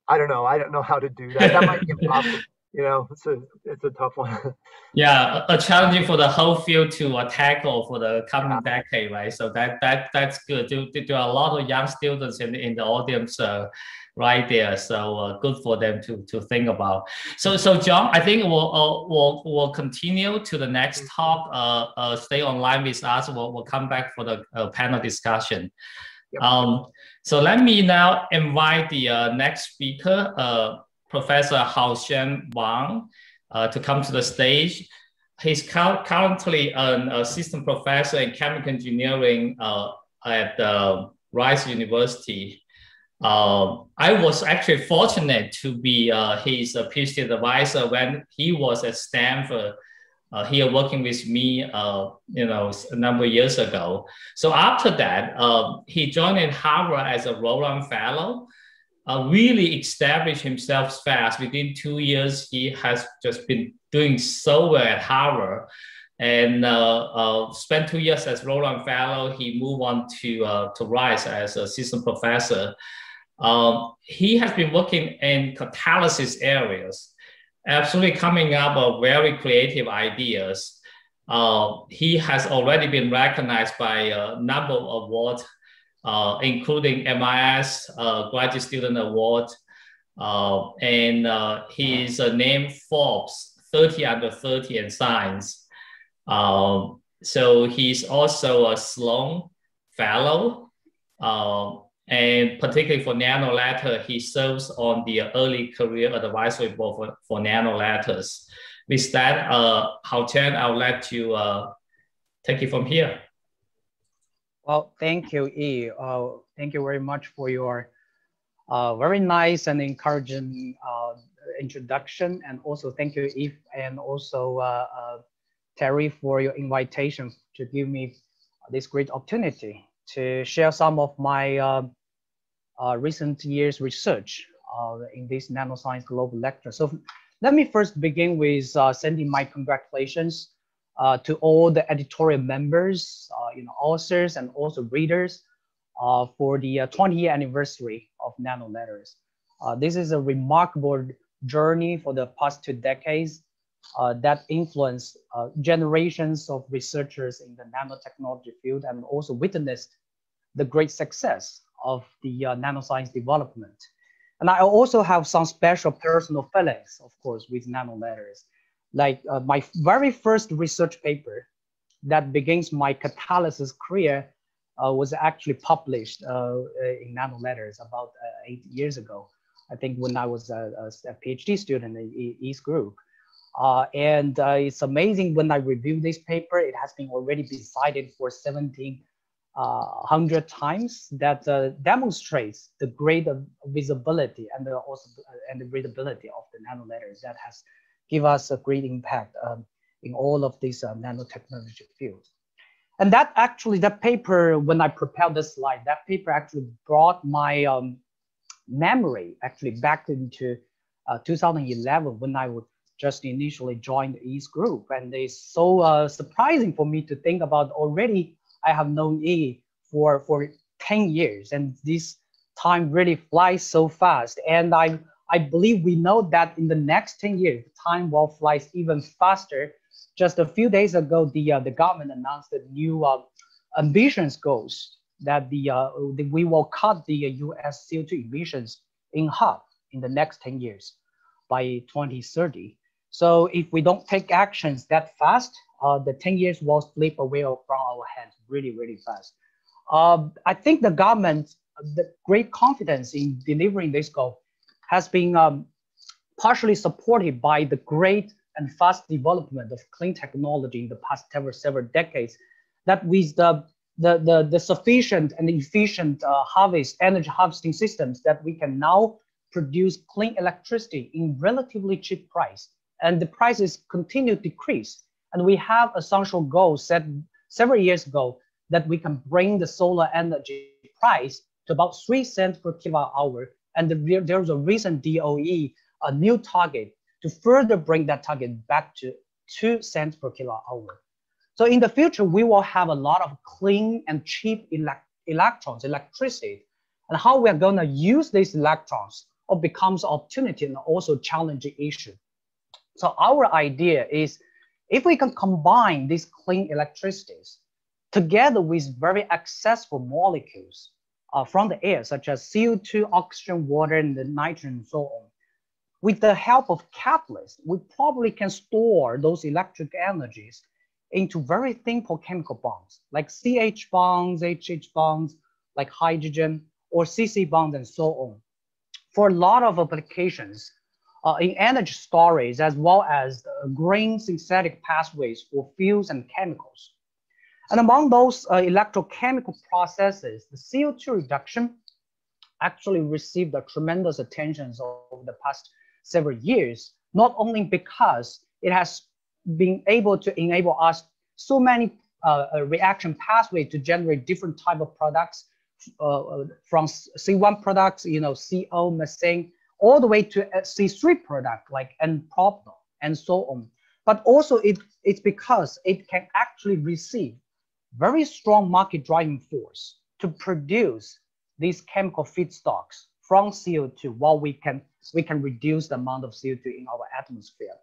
I don't know. I don't know how to do that. That might be impossible. You know, it's a it's a tough one. yeah, a, challenging for the whole field to uh, tackle for the coming yeah. decade, right? So that that that's good. There, there are a lot of young students in in the audience. Uh, right there. So uh, good for them to to think about. So so John, I think we'll uh, we'll we'll continue to the next mm-hmm. talk. Uh, uh, stay online with us. We'll we'll come back for the uh, panel discussion. Um, so let me now invite the uh, next speaker, uh, Professor Haotian Wang, uh, to come to the stage. He's currently an assistant professor in chemical engineering uh, at Rice University. Uh, I was actually fortunate to be uh, his uh, PhD advisor when he was at Stanford uh, here working with me, uh, you know, a number of years ago. So after that, uh, he joined in Harvard as a Rowland Fellow. really established himself fast. Within two years, he has just been doing so well at Harvard and uh, uh, spent two years as Rowland Fellow. He moved on to uh, to Rice as assistant professor. Um, he has been working in catalysis areas, absolutely coming up with very creative ideas. Uh, he has already been recognized by a number of awards, uh, including MRS uh, Graduate Student Award, uh, and uh, he is named Forbes 30 under 30 in science. Um, so he's also a Sloan Fellow. And particularly for Nano Letters, he serves on the early career advisory board for, for Nano Letters. With that, uh, Haotian, I'll let you uh, take it from here. Well, thank you, Yi. Uh, thank you very much for your uh, very nice and encouraging uh, introduction. And also thank you, Eve, and also uh, uh, Teri for your invitation to give me this great opportunity to share some of my uh, uh, recent years research uh, in this nanoscience global lecture. So let me first begin with uh, sending my congratulations uh, to all the editorial members, you know, authors and also readers for the 20 year anniversary of Nano Letters. this is a remarkable journey for the past two decades uh, that influenced uh, generations of researchers in the nanotechnology field and also witnessed the great success of the uh, nanoscience development. And I also have some special personal feelings, of course, with Nano Letters. Like uh, my very first research paper that begins my catalysis career uh, was actually published uh, in Nano Letters about eight years ago. I think when I was a, a PhD student in Yi's Group. Uh, and uh, it's amazing when I review this paper, it has been already been cited for 1700 uh, times that uh, demonstrates the great visibility and the also and the readability of the Nano Letters that has give us a great impact um, in all of these uh, nanotechnology fields. And that actually, that paper, when I prepared this slide, that paper actually brought my um, memory actually back into uh, 2011 when I would just initially joined the Yi's Group. And it's so uh, surprising for me to think about already I have known E for, for 10 years and this time really flies so fast. And I, I believe we know that in the next 10 years, time will fly even faster. Just a few days ago, the, uh, the government announced the new uh, ambitions goals that the, uh, the, we will cut the US CO2 emissions in half in the next 10 years by 2030. So if we don't take actions that fast, uh, the 10 years will slip away from our hands really, really fast. Uh, I think the government, the great confidence in delivering this goal has been um, partially supported by the great and fast development of clean technology in the past several, several decades that with the, the, the, the sufficient and efficient uh, harvest energy harvesting systems that we can now produce clean electricity in relatively cheap price and the prices continue to decrease. And we have a social goal set several years ago that we can bring the solar energy price to about three cents per kilowatt hour. And the, there's a recent DOE, a new target to further bring that target back to two cents per kilowatt hour. So in the future, we will have a lot of clean and cheap elect electrons, electricity, and how we're gonna use these electrons or becomes opportunity and also challenging issue. So our idea is if we can combine these clean electricities together with very accessible molecules uh, from the air, such as CO2, oxygen, water, and the nitrogen, and so on, with the help of catalysts, we probably can store those electric energies into very simple chemical bonds, like CH bonds, HH bonds, like hydrogen, or CC bonds, and so on. For a lot of applications, uh, in energy storage as well as green synthetic pathways for fuels and chemicals. And among those uh, electrochemical processes, the CO2 reduction actually received a tremendous attention over the past several years, not only because it has been able to enable us so many uh, uh reaction pathways to generate different type of products uh, uh from C1 products, you know, CO, methane, all the way to C3 product like N-propanol and so on. But also it, it's because it can actually receive very strong market driving force to produce these chemical feedstocks from CO2 while we can, we can reduce the amount of CO2 in our atmosphere.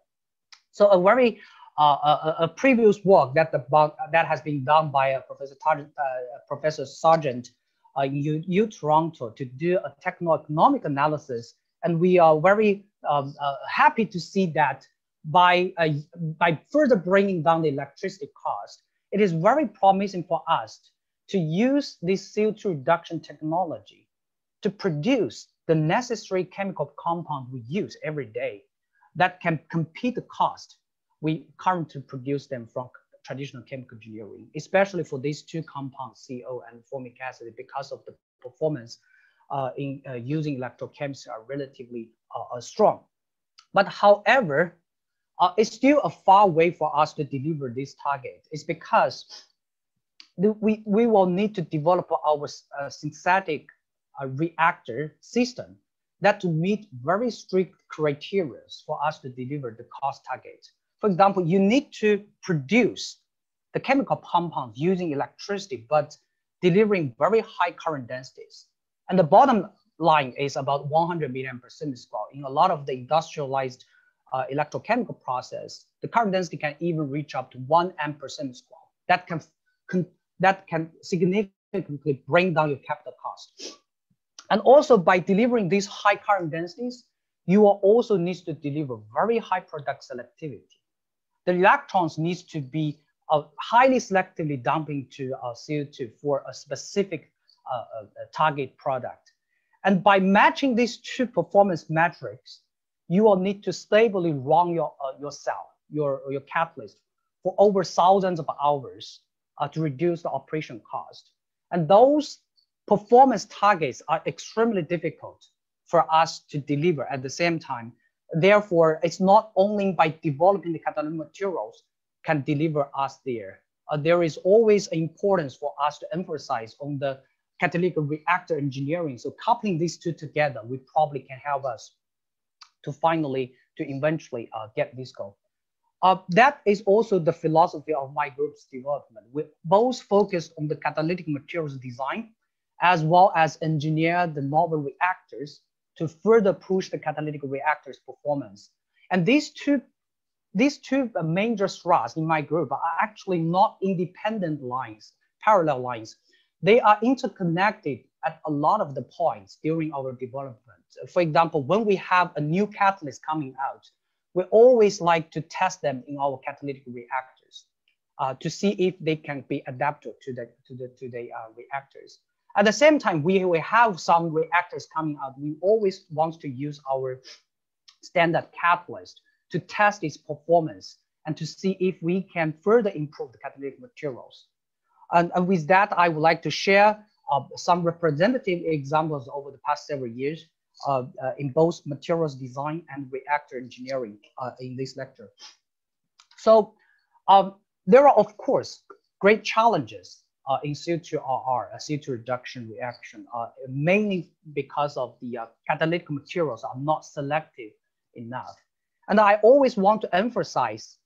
So a very uh, a, a, previous work that the that has been done by uh, Professor uh, Professor Sargent uh, in U, U Toronto to do a techno-economic analysis and we are very um, uh, happy to see that by, uh, by further bringing down the electricity cost, it is very promising for us to use this CO2 reduction technology to produce the necessary chemical compound we use every day that can compete the cost we currently produce them from traditional chemical engineering, especially for these two compounds, CO and formic acid, because of the performance Uh, in uh, using electrochemistry are relatively uh, uh, strong. But however, uh, it's still a far way for us to deliver this target. It's because we, we will need to develop our synthetic reactor system that to meet very strict criteria for us to deliver the cost target. For example, you need to produce the chemical compounds using electricity, but delivering very high current densities. And the bottom line is about 100 million per square. In a lot of the industrialized uh, electrochemical process, the current density can even reach up to one amp per square. That can, can that can significantly bring down your capital cost. And also by delivering these high current densities, you also need to deliver very high product selectivity. The electrons needs to be uh, highly selectively dumping to uh, CO2 for a specific uh, target product. And by matching these two performance metrics, you will need to stably run your, uh, your cell, your, your catalyst for over thousands of hours uh, to reduce the operation cost. And those performance targets are extremely difficult for us to deliver at the same time. Therefore, it's not only by developing the catalytic materials can deliver us there. Uh, there is always importance for us to emphasize on the catalytic reactor engineering. So coupling these two together, we probably can help us to finally, to eventually uh, get this goal. Uh, that is also the philosophy of my group's development. We both focus on the catalytic materials design as well as engineer the novel reactors to further push the catalytic reactors performance. And these two, these two major thrusts in my group are actually not independent lines, parallel lines. They are interconnected at a lot of the points during our development. For example, when we have a new catalyst coming out, we always like to test them in our catalytic reactors uh, to see if they can be adapted to the to the to the uh, reactors. At the same time, we, we have some reactors coming out. We always want to use our standard catalyst to test its performance and to see if we can further improve the catalytic materials. And, and with that, I would like to share uh, some representative examples over the past several years uh, uh, in both materials design and reactor engineering uh, in this lecture. So um, there are, of course, great challenges uh, in CO2RR, a CO2 reduction reaction, uh, mainly because of the catalytic materials are not selective enough. And I always want to emphasize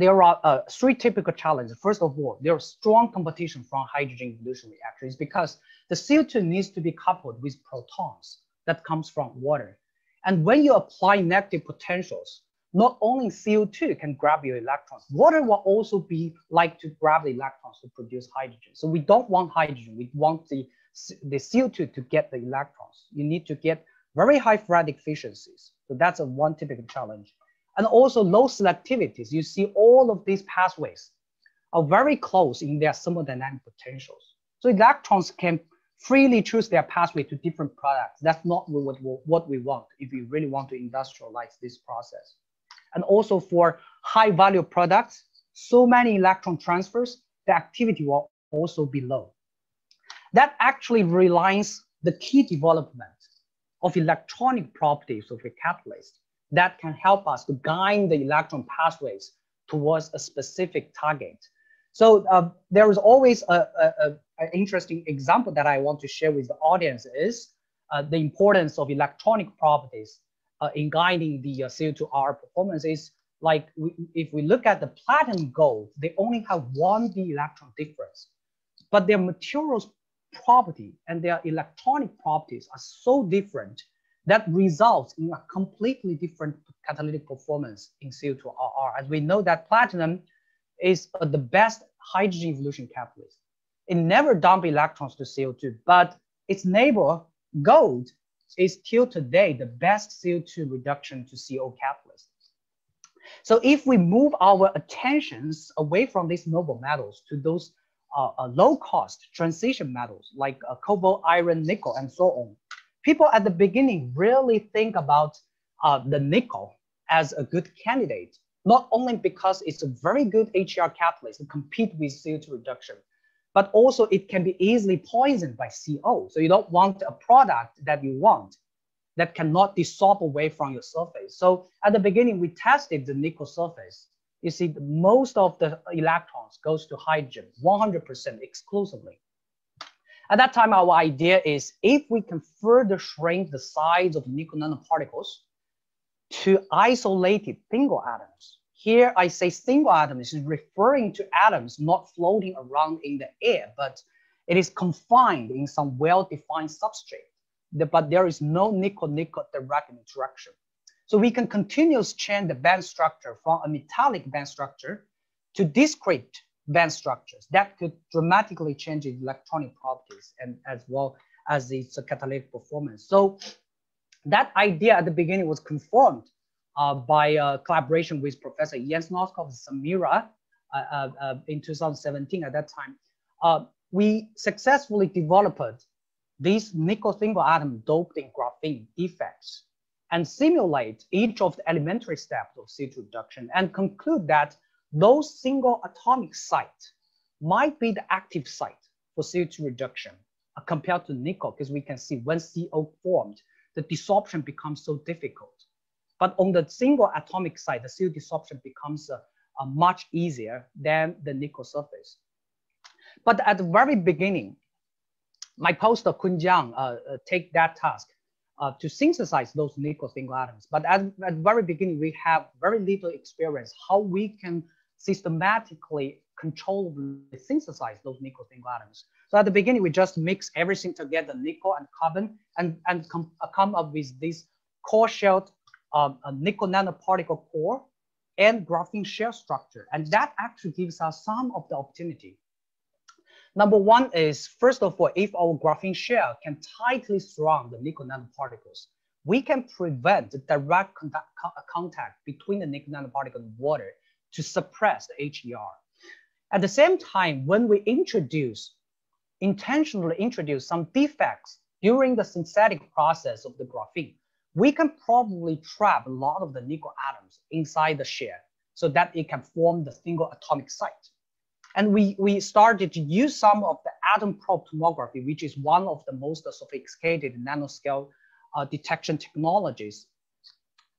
there are uh, three typical challenges. First of all, there is strong competition from hydrogen evolution reactors because the CO2 needs to be coupled with protons that comes from water. And when you apply negative potentials, not only CO2 can grab your electrons, water will also be like to grab the electrons to produce hydrogen. So we don't want hydrogen, we want the, the CO2 to get the electrons. You need to get very high Faradaic efficiencies. So that's a one typical challenge. And also low selectivities. You see all of these pathways are very close in their thermodynamic potentials. So electrons can freely choose their pathway to different products. That's not what, what we want if we really want to industrialize this process. And also for high value products, so many electron transfers, the activity will also be low. That actually relies the key development of electronic properties of a catalyst that can help us to guide the electron pathways towards a specific target. So uh, there is always an interesting example that I want to share with the audience is uh, the importance of electronic properties uh, in guiding the uh, CO2R performance is like we, if we look at the platinum gold, they only have one d electron difference, but their materials property and their electronic properties are so different that results in a completely different catalytic performance in CO2RR. As we know that platinum is uh, the best hydrogen evolution catalyst. It never dump electrons to CO2, but its neighbor, gold, is till today the best CO2 reduction to CO catalyst. So if we move our attentions away from these noble metals to those uh, uh, low cost transition metals like uh, cobalt, iron, nickel, and so on, people at the beginning really think about uh, the nickel as a good candidate, not only because it's a very good HER catalyst to compete with CO2 reduction, but also it can be easily poisoned by CO. So you don't want a product that you want that cannot dissolve away from your surface. So at the beginning, we tested the nickel surface. You see, most of the electrons goes to hydrogen, 100% exclusively. At that time, our idea is if we can further shrink the size of nickel nanoparticles to isolated single atoms, here I say single atoms is referring to atoms not floating around in the air, but it is confined in some well-defined substrate, but there is no nickel-nickel direct interaction. So we can continuously change the band structure from a metallic band structure to discrete band structures that could dramatically change its electronic properties and as well as its catalytic performance. So that idea at the beginning was confirmed uh, by uh, collaboration with Professor Jens Nørskov Samira uh, uh, uh, in 2017 at that time. Uh, we successfully developed these nickel single atom doped in graphene defects and simulate each of the elementary steps of CO2 reduction and conclude that those single atomic sites might be the active site for CO2 reduction uh, compared to nickel, because we can see when CO formed, the desorption becomes so difficult. But on the single atomic site, the CO desorption becomes uh, uh, much easier than the nickel surface. But at the very beginning, my postdoc Kun Jiang uh, uh, take that task uh, to synthesize those nickel single atoms. But at, at the very beginning, we have very little experience how we can systematically controllably synthesize those nickel single atoms. So at the beginning, we just mix everything together, nickel and carbon, and, and com uh, come up with this core shell, um, nickel nanoparticle core and graphene shell structure. And that actually gives us some of the opportunity Number one is, first of all, if our graphene shell can tightly surround the nickel nanoparticles, we can prevent the direct contact, contact between the nickel nanoparticle and water to suppress the HER. At the same time, when we introduce, intentionally introduce some defects during the synthetic process of the graphene, we can probably trap a lot of the nickel atoms inside the shell so that it can form the single atomic site. And we, we started to use some of the atom probe tomography, which is one of the most sophisticated nanoscale uh, detection technologies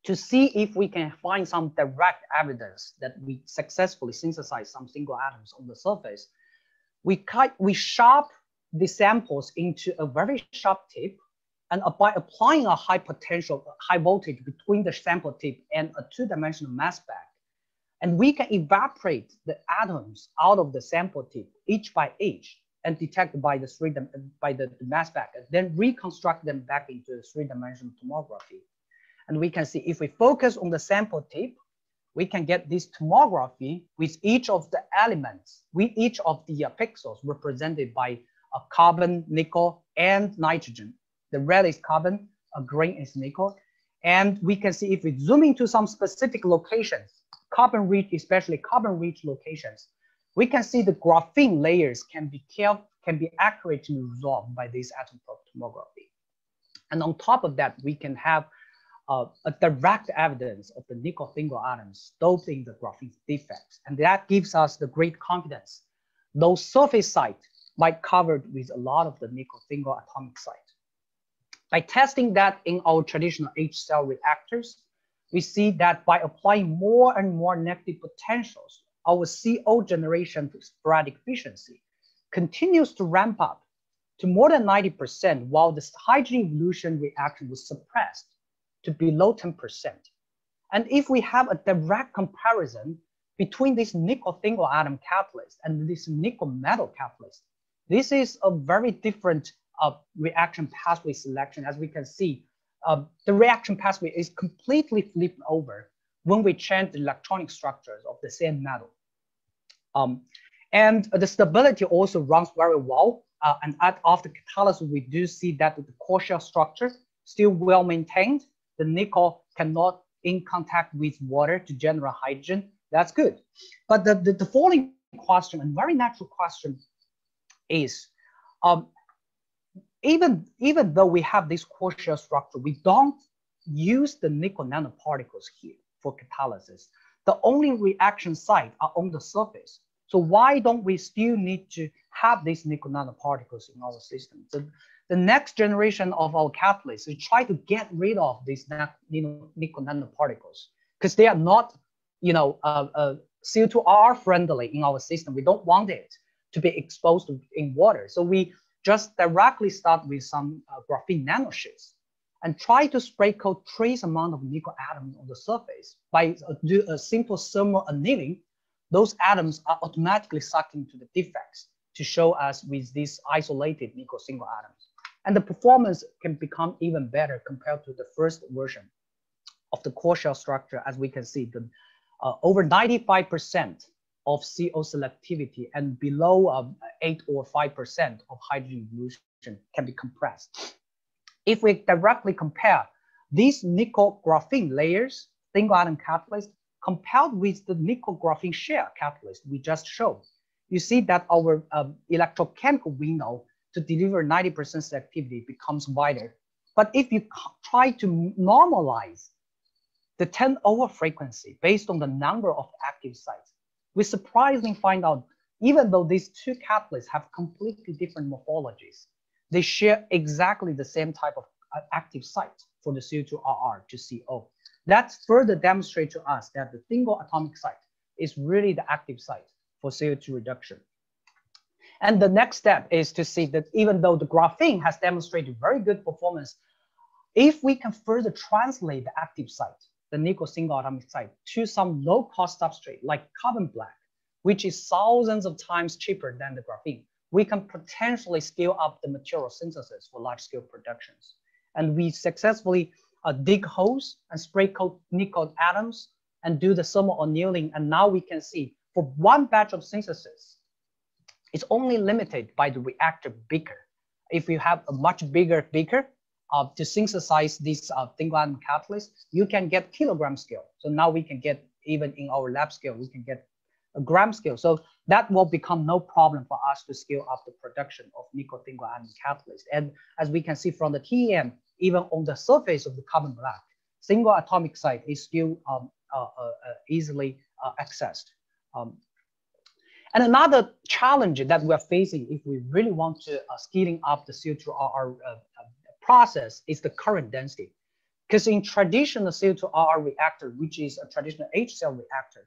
to see if we can find some direct evidence that we successfully synthesize some single atoms on the surface. We, cut, we sharp the samples into a very sharp tip and by applying a high potential, high voltage between the sample tip and a two-dimensional mass spec, and we can evaporate the atoms out of the sample tip, each by each, and detect by the three by the, mass spec, and then reconstruct them back into the three-dimensional tomography. And we can see if we focus on the sample tip, we can get this tomography with each of the elements, with each of the uh, pixels represented by a carbon, nickel, and nitrogen. The red is carbon, a green is nickel. And we can see if we zoom into some specific locations, carbon rich, especially carbon rich locations, we can see the graphene layers can be can be accurately resolved by this atom tomography. And on top of that, we can have uh, a direct evidence of the nickel single atoms doped in the graphene defects. And that gives us the great confidence. Those surface sites might covered with a lot of the nickel single atomic site. By testing that in our traditional H-cell reactors, we see that by applying more and more negative potentials, our CO generation Faradaic efficiency continues to ramp up to more than 90% while the hydrogen evolution reaction was suppressed to below 10%. And if we have a direct comparison between this nickel single atom catalyst and this nickel metal catalyst, this is a very different uh, reaction pathway selection. As we can see, uh, the reaction pathway is completely flipped over when we change the electronic structures of the same metal. Um, and the stability also runs very well. Uh, and at, after catalysis, we do see that the core shell structure still well maintained. The nickel cannot in contact with water to generate hydrogen. That's good. But the, the, the following question, and very natural question, is um, even, even though we have this shell structure, we don't use the nickel nanoparticles here for catalysis. The only reaction site are on the surface. So why don't we still need to have these nickel nanoparticles in our system? The next generation of our catalysts, we try to get rid of these nickel nanoparticles because they are not, you know, uh, uh, CO2R friendly in our system. We don't want it to be exposed in water. So we just directly start with some uh, graphene nanosheets and try to spray coat trace amount of nickel atoms on the surface. By uh, do a simple thermal annealing, those atoms are automatically sucked into the defects to show us with these isolated nickel single atoms. And the performance can become even better compared to the first version of the core shell structure, as we can see, the uh, over 95% of CO selectivity and below um, 8 or 5% of hydrogen evolution can be compressed. If we directly compare these nickel graphene layers, single atom catalyst, compared with the nickel graphene shell catalyst we just showed, you see that our um, electrochemical window to deliver 90% selectivity becomes wider. But if you try to normalize the turnover frequency based on the number of active sites, we surprisingly find out even though these two catalysts have completely different morphologies, they share exactly the same type of uh, active site for the CO2RR to CO. That further demonstrates to us that the single atomic site is really the active site for CO2 reduction. And the next step is to see that even though the graphene has demonstrated very good performance, if we can further translate the active site, the nickel single atomic site, to some low cost substrate like carbon black, which is thousands of times cheaper than the graphene, we can potentially scale up the material synthesis for large scale productions. And we successfully uh, dig holes and spray coat nickel atoms and do the thermal annealing. And now we can see for one batch of synthesis, it's only limited by the reactor beaker. If you have a much bigger beaker uh, to synthesize these uh, atom catalysts, you can get kilogram scale. So now we can get even in our lab scale, we can get a gram scale. So that will become no problem for us to scale up the production of nickel single atom catalyst. And as we can see from the TEM, even on the surface of the carbon black, single atomic site is still um, uh, uh, uh easily uh, accessed. Um, and another challenge that we're facing if we really want to uh, scaling up the CO2RR uh, uh, process is the current density. Because in traditional CO2RR reactor, which is a traditional H-cell reactor,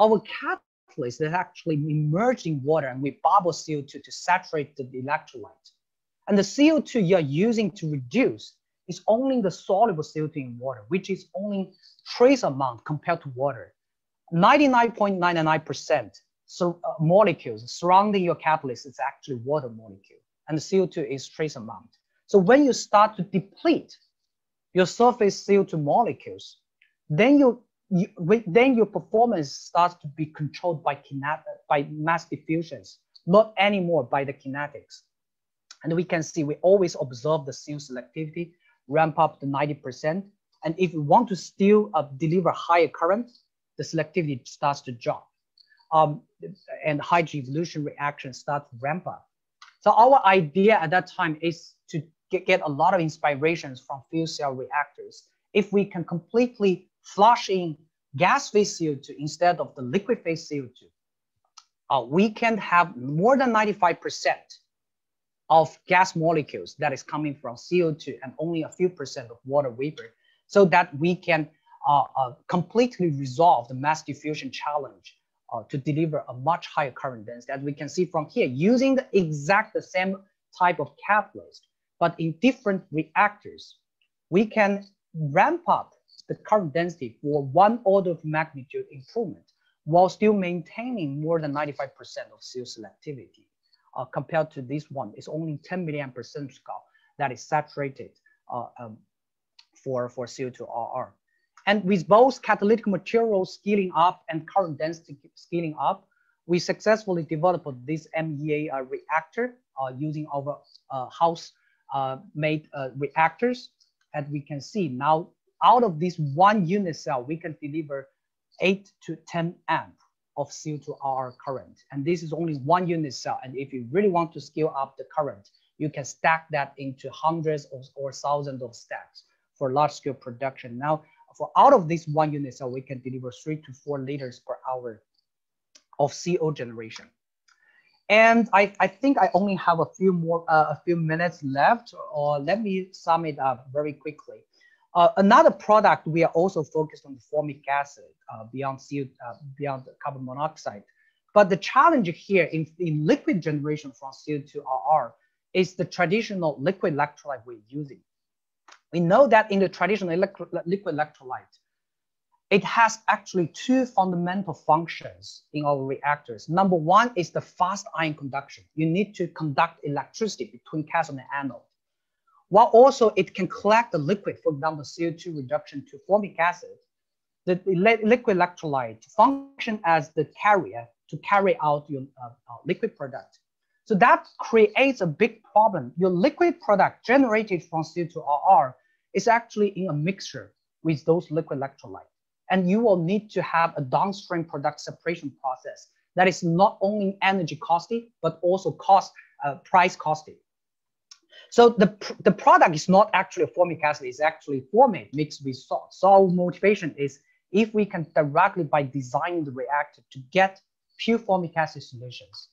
our catalyst is actually immersed in water and we bubble CO2 to saturate the electrolyte. And the CO2 you're using to reduce is only the soluble CO2 in water, which is only trace amount compared to water. 99.99% so, uh, molecules surrounding your catalyst is actually water molecule, and the CO2 is trace amount. So when you start to deplete your surface CO2 molecules, then you, you then your performance starts to be controlled by kinet by mass diffusions, not anymore by the kinetics. And we can see we always observe the CO selectivity ramp up to 90%. And if we want to still uh, deliver higher current, the selectivity starts to drop. Um, and hydrogen evolution reaction starts to ramp up. So our idea at that time is to get, get a lot of inspirations from fuel cell reactors. If we can completely flush in gas phase CO2 instead of the liquid phase CO2, uh, we can have more than 95% of gas molecules that is coming from CO2 and only a few percent of water vapor so that we can uh, uh, completely resolve the mass diffusion challenge uh, to deliver a much higher current density. As we can see from here, using the exact the same type of catalyst, but in different reactors, we can ramp up the current density for one order of magnitude improvement while still maintaining more than 95% of CO selectivity. Uh, compared to this one, it's only 10 milliamp percent scale that is saturated uh, um, for, for CO2RR. And with both catalytic material scaling up and current density scaling up, we successfully developed this MEA uh, reactor uh, using our uh, house uh, made uh, reactors. As we can see now, out of this one unit cell, we can deliver 8 to 10 amp of CO2R current. And this is only one unit cell. And if you really want to scale up the current, you can stack that into hundreds or, or thousands of stacks for large scale production. Now, for out of this one unit cell, we can deliver three to four liters per hour of CO generation. And I, I think I only have a few more, uh, a few minutes left, or let me sum it up very quickly. Uh, another product we are also focused on the formic acid uh, beyond CO, uh, beyond carbon monoxide. But the challenge here in, in liquid generation from CO2RR is the traditional liquid electrolyte we're using. We know that in the traditional liquid electrolyte, it has actually two fundamental functions in our reactors. Number one is the fast ion conduction. You need to conduct electricity between cathode and anode. while also it can collect the liquid, for example, CO2 reduction to formic acid, the liquid electrolyte function as the carrier to carry out your uh, uh, liquid product. So that creates a big problem. Your liquid product generated from CO2RR is actually in a mixture with those liquid electrolyte. And you will need to have a downstream product separation process that is not only energy costly, but also cost uh, price costly. So the, the product is not actually a formic acid, it's actually formate mixed with salt. So our motivation is if we can directly by designing the reactor to get pure formic acid solutions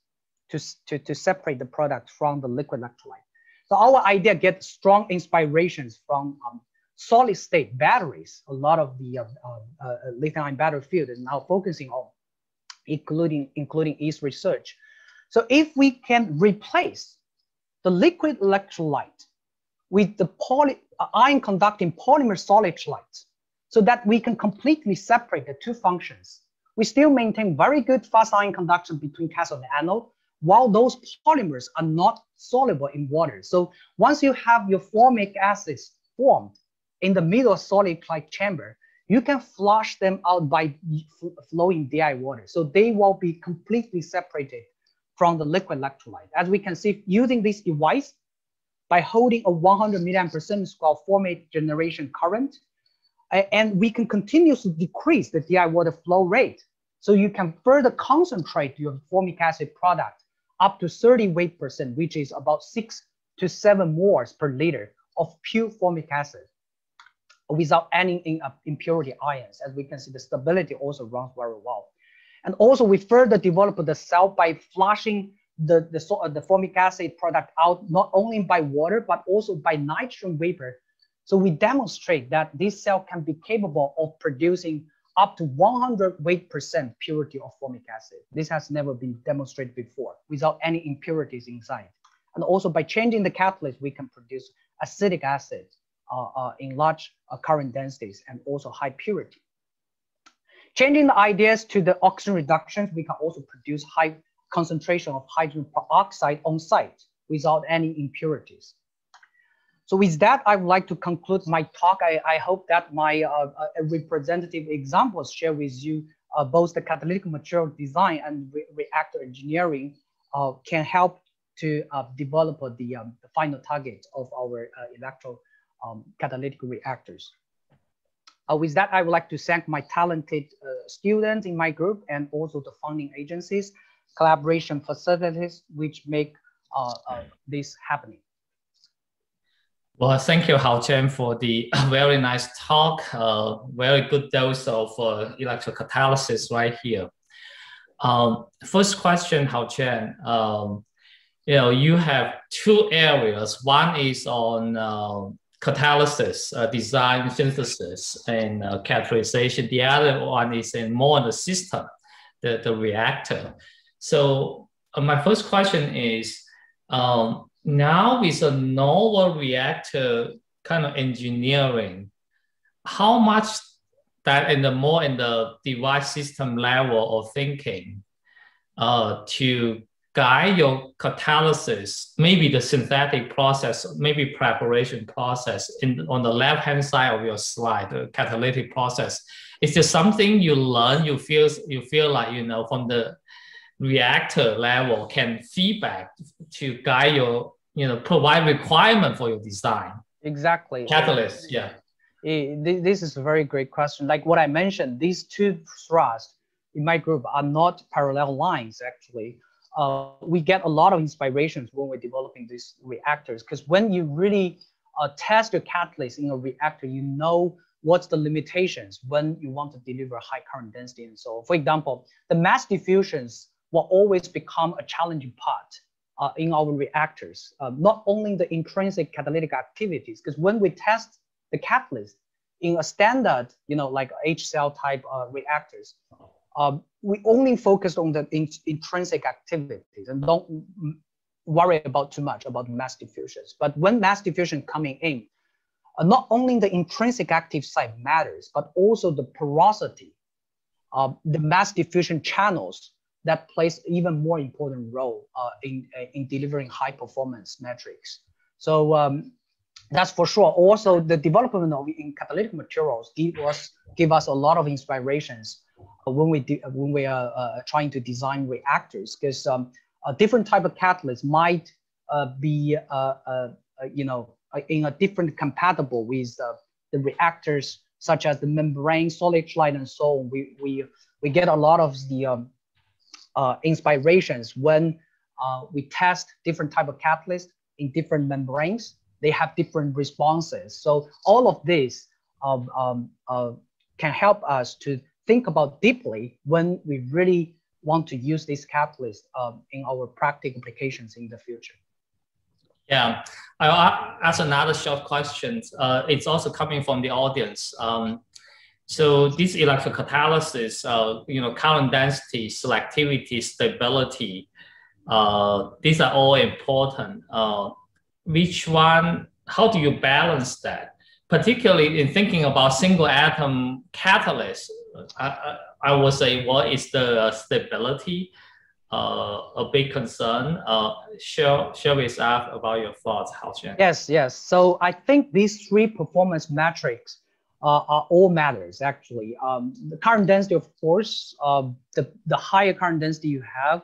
to, to, to separate the product from the liquid electrolyte. So our idea gets strong inspirations from um, solid state batteries. A lot of the uh, uh, uh, lithium ion battery field is now focusing on, including, including Yi's research. So if we can replace the liquid electrolyte with the poly, uh, ion conducting polymer solid electrolyte so that we can completely separate the two functions. We still maintain very good fast ion conduction between cathode and anode, while those polymers are not soluble in water. So once you have your formic acids formed in the middle of solid like chamber, you can flush them out by flowing DI water. So they will be completely separated from the liquid electrolyte. As we can see, using this device, by holding a 100 milliamp per centimeter square formate generation current, and we can continuously decrease the DI water flow rate. So you can further concentrate your formic acid product up to 30 weight percent, which is about six to seven moles per liter of pure formic acid without any uh, impurity ions. As we can see, the stability also runs very well. And also we further develop the cell by flushing the, the, uh, the formic acid product out, not only by water, but also by nitrogen vapor. So we demonstrate that this cell can be capable of producing up to 100 weight percent purity of formic acid. This has never been demonstrated before without any impurities inside. And also by changing the catalyst, we can produce acetic acid uh, uh, in large uh, current densities and also high purity. Changing the ideas to the oxygen reductions, we can also produce high concentration of hydrogen peroxide on site without any impurities. So with that, I would like to conclude my talk. I, I hope that my uh, uh, representative examples share with you uh, both the catalytic material design and re reactor engineering uh, can help to uh, develop the, um, the, final target of our uh, electro um, catalytic reactors. with that, I would like to thank my talented students in my group and also the funding agencies, collaboration facilities, which make this happening. Well, thank you, Haotian, for the very nice talk. Uh, very good dose of uh, electrocatalysis right here. Um, first question, Haotian. Um, you know, you have two areas. One is on uh, catalysis, uh, design, synthesis, and uh, characterization. The other one is in more on the system, the, the reactor. So uh, my first question is, um, now with a novel reactor kind of engineering, how much that in the more in the device system level of thinking uh, to guide your catalysis, maybe the synthetic process, maybe preparation process in on the left hand side of your slide, the catalytic process. Is there something you learn? You feel you feel like you know from the reactor level can feedback to guide your you know provide requirement for your design. Exactly. Catalyst yeah. It, this is a very great question. Like what i mentioned these two thrusts in my group are not parallel lines actually. Uh, we get a lot of inspirations when we're developing these reactors because when you really uh, test your catalyst in a reactor you know what's the limitations when you want to deliver high current density and so for example the mass diffusions will always become a challenging part uh, in our reactors, uh, not only the intrinsic catalytic activities, because when we test the catalyst in a standard, you know, like H cell type uh, reactors, um, we only focus on the in intrinsic activities and don't worry about too much about mass diffusions. But when mass diffusion coming in, uh, not only the intrinsic active site matters, but also the porosity, the mass diffusion channels that plays even more important role uh, in, uh, in delivering high performance metrics. So um, that's for sure. Also, the development of in catalytic materials give us give us a lot of inspirations when we do, when we are uh, trying to design reactors, because um, a different type of catalyst might uh, be uh, uh, you know in a different compatible with the reactors such as the membrane, solid electrolyte, and so on. We we we get a lot of the um, inspirations when we test different type of catalyst in different membranes they have different responses. So all of this um, um, uh, can help us to think about deeply when we really want to use this catalyst um, in our practical applications in the future. Yeah, I'll ask another short question. Uh, it's also coming from the audience. Um, so this electrocatalysis, uh, you know, current density, selectivity, stability, uh, these are all important. Uh, which one, how do you balance that? Particularly in thinking about single atom catalyst, I, I, I would say what is the stability uh, a big concern. Uh, share, share with us about your thoughts, Haotian. Yes, yes. So I think these three performance metrics uh, are all matters actually. Um, the current density, of course, uh, the, the higher current density you have,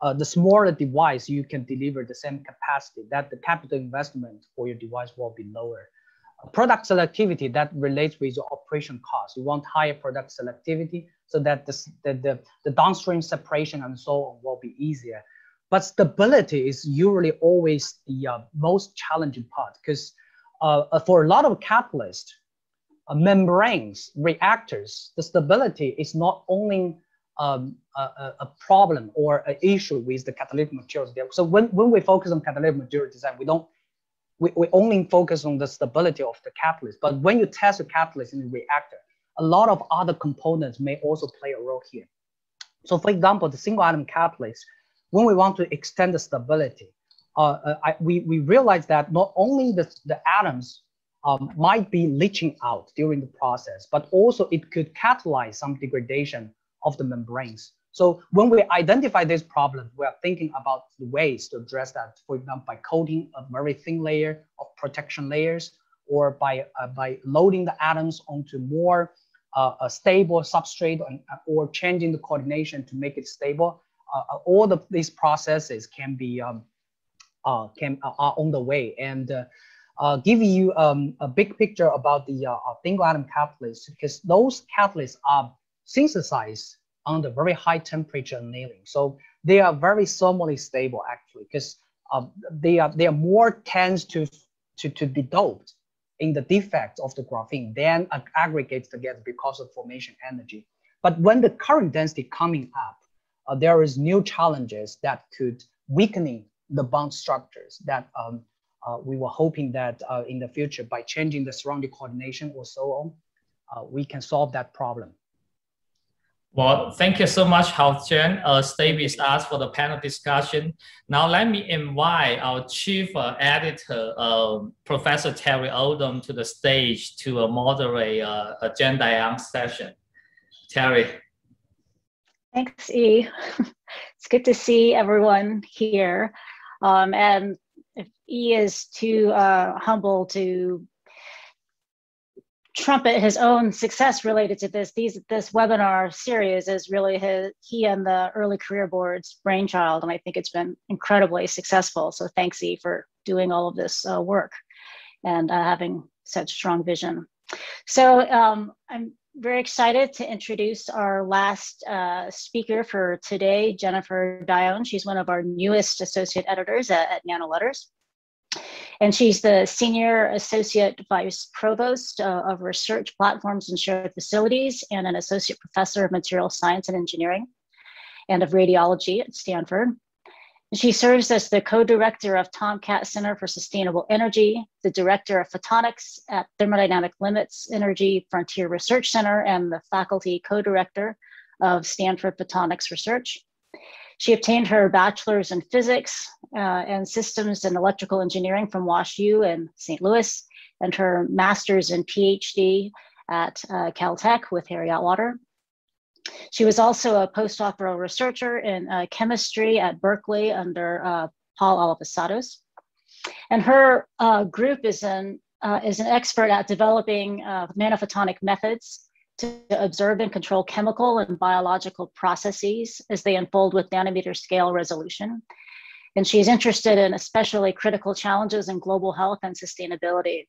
uh, the smaller device you can deliver the same capacity that the capital investment for your device will be lower. Uh, product selectivity that relates with your operation cost. You want higher product selectivity so that the, the, the, downstream separation and so on will be easier. But stability is usually always the uh, most challenging part because uh, uh, for a lot of catalysts, uh, membranes, reactors, the stability is not only um, a, a, problem or an issue with the catalytic materials. So when, when we focus on catalytic material design, we don't we, we only focus on the stability of the catalyst. But when you test the catalyst in the reactor, a lot of other components may also play a role here. So for example, the single atom catalyst, when we want to extend the stability, uh, uh, I, we, we realize that not only the, the atoms um, might be leaching out during the process, but also it could catalyze some degradation of the membranes. So when we identify this problem, we are thinking about the ways to address that. For example, by coating a very thin layer of protection layers, or by uh, by loading the atoms onto more uh, a stable substrate, and, uh, or changing the coordination to make it stable. Uh, uh all of these processes can be um, uh, can are on the way and. Give you um, a big picture about the single atom catalysts because those catalysts are synthesized under very high temperature annealing. So they are very thermally stable actually, because um, they are they are more tends to to to be doped in the defects of the graphene than aggregates together because of formation energy. But when the current density coming up, uh, there is new challenges that could weakening the bond structures that um, uh, we were hoping that uh, in the future by changing the surrounding coordination or so on, uh, we can solve that problem. Well, thank you so much, Haotian. Uh, stay with us for the panel discussion. Now, let me invite our chief uh, editor, uh, Professor Teri Odom, to the stage to uh, moderate uh, a Jen Dionne session. Teri. Thanks, E. it's good to see everyone here. Um, and if E is too uh, humble to trumpet his own success related to this. These this webinar series is really his he and the early career board's brainchild, and I think it's been incredibly successful. So thanks, E, for doing all of this uh, work and uh, having such strong vision. So um, I'm very excited to introduce our last uh, speaker for today, Jennifer Dionne. She's one of our newest associate editors at, at Nano Letters. And she's the Senior Associate Vice Provost uh, of Research Platforms and Shared Facilities and an Associate Professor of Material Science and Engineering and of Radiology at Stanford. She serves as the co-director of TomKat Center for Sustainable Energy, the director of photonics at Thermodynamic Limits Energy Frontier Research Center, and the faculty co-director of Stanford Photonics Research. She obtained her bachelor's in physics uh, and systems and electrical engineering from WashU in St. Louis, and her master's and PhD at uh, Caltech with Harry Atwater. She was also a postdoctoral researcher in uh, chemistry at Berkeley under uh, Paul Alivisatos. And her uh, group is an, uh, is an expert at developing uh, nanophotonic methods to observe and control chemical and biological processes as they unfold with nanometer scale resolution. And she's interested in especially critical challenges in global health and sustainability.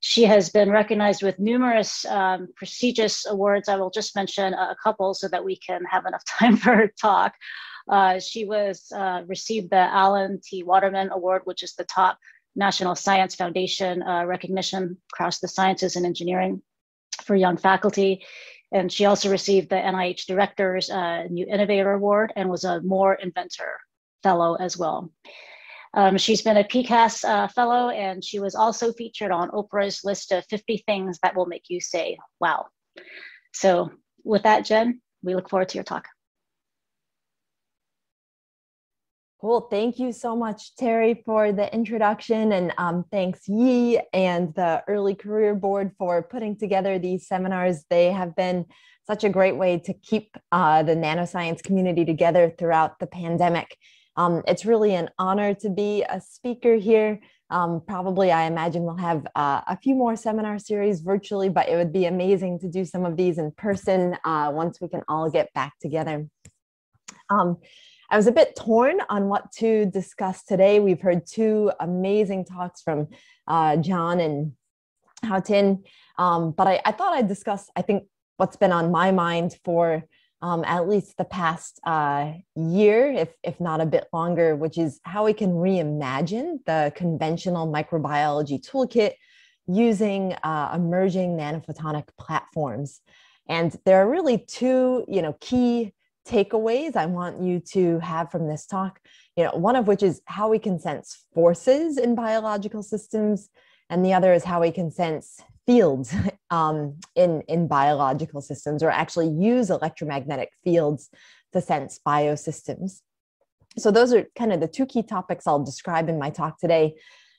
She has been recognized with numerous um, prestigious awards. I will just mention a couple so that we can have enough time for her talk. Uh, she was uh, received the Alan T. Waterman Award, which is the top National Science Foundation uh, recognition across the sciences and engineering for young faculty. And she also received the NIH Director's uh, New Innovator Award and was a Moore Inventor Fellow as well. Um, she's been a PCAST uh, fellow, and she was also featured on Oprah's list of 50 things that will make you say, wow. So, with that, Jen, we look forward to your talk. Cool. Thank you so much, Teri, for the introduction. And um, thanks, Yi and the Early Career Board for putting together these seminars. They have been such a great way to keep uh, the nanoscience community together throughout the pandemic. Um, it's really an honor to be a speaker here. Um, probably, I imagine we'll have uh, a few more seminar series virtually, but it would be amazing to do some of these in person uh, once we can all get back together. Um, I was a bit torn on what to discuss today. We've heard two amazing talks from uh, John and Haotian, um, but I, I, thought I'd discuss, I think, what's been on my mind for um, at least the past uh, year, if, if not a bit longer, which is how we can reimagine the conventional microbiology toolkit using uh, emerging nanophotonic platforms. And there are really two, you know, key takeaways I want you to have from this talk. You know, one of which is how we can sense forces in biological systems, and the other is how we can sense fields um, in, in biological systems, or actually use electromagnetic fields to sense biosystems. So those are kind of the two key topics I'll describe in my talk today.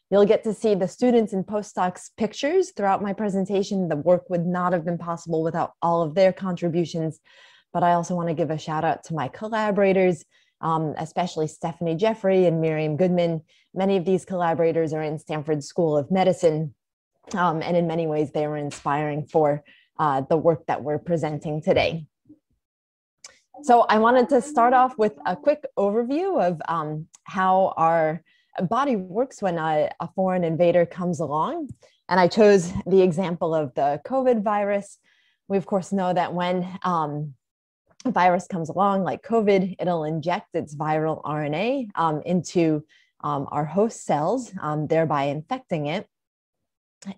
You'll get to see the students and postdocs pictures throughout my presentation. The work would not have been possible without all of their contributions but I also want to give a shout out to my collaborators, um, especially Stefanie Jeffrey and Miriam Goodman. Many of these collaborators are in Stanford School of Medicine, um, and in many ways, they were inspiring for uh, the work that we're presenting today. So I wanted to start off with a quick overview of um, how our body works when a, a, foreign invader comes along. And I chose the example of the COVID virus. We, of course, know that when um, virus comes along, like COVID, it'll inject its viral RNA um, into um, our host cells, um, thereby infecting it.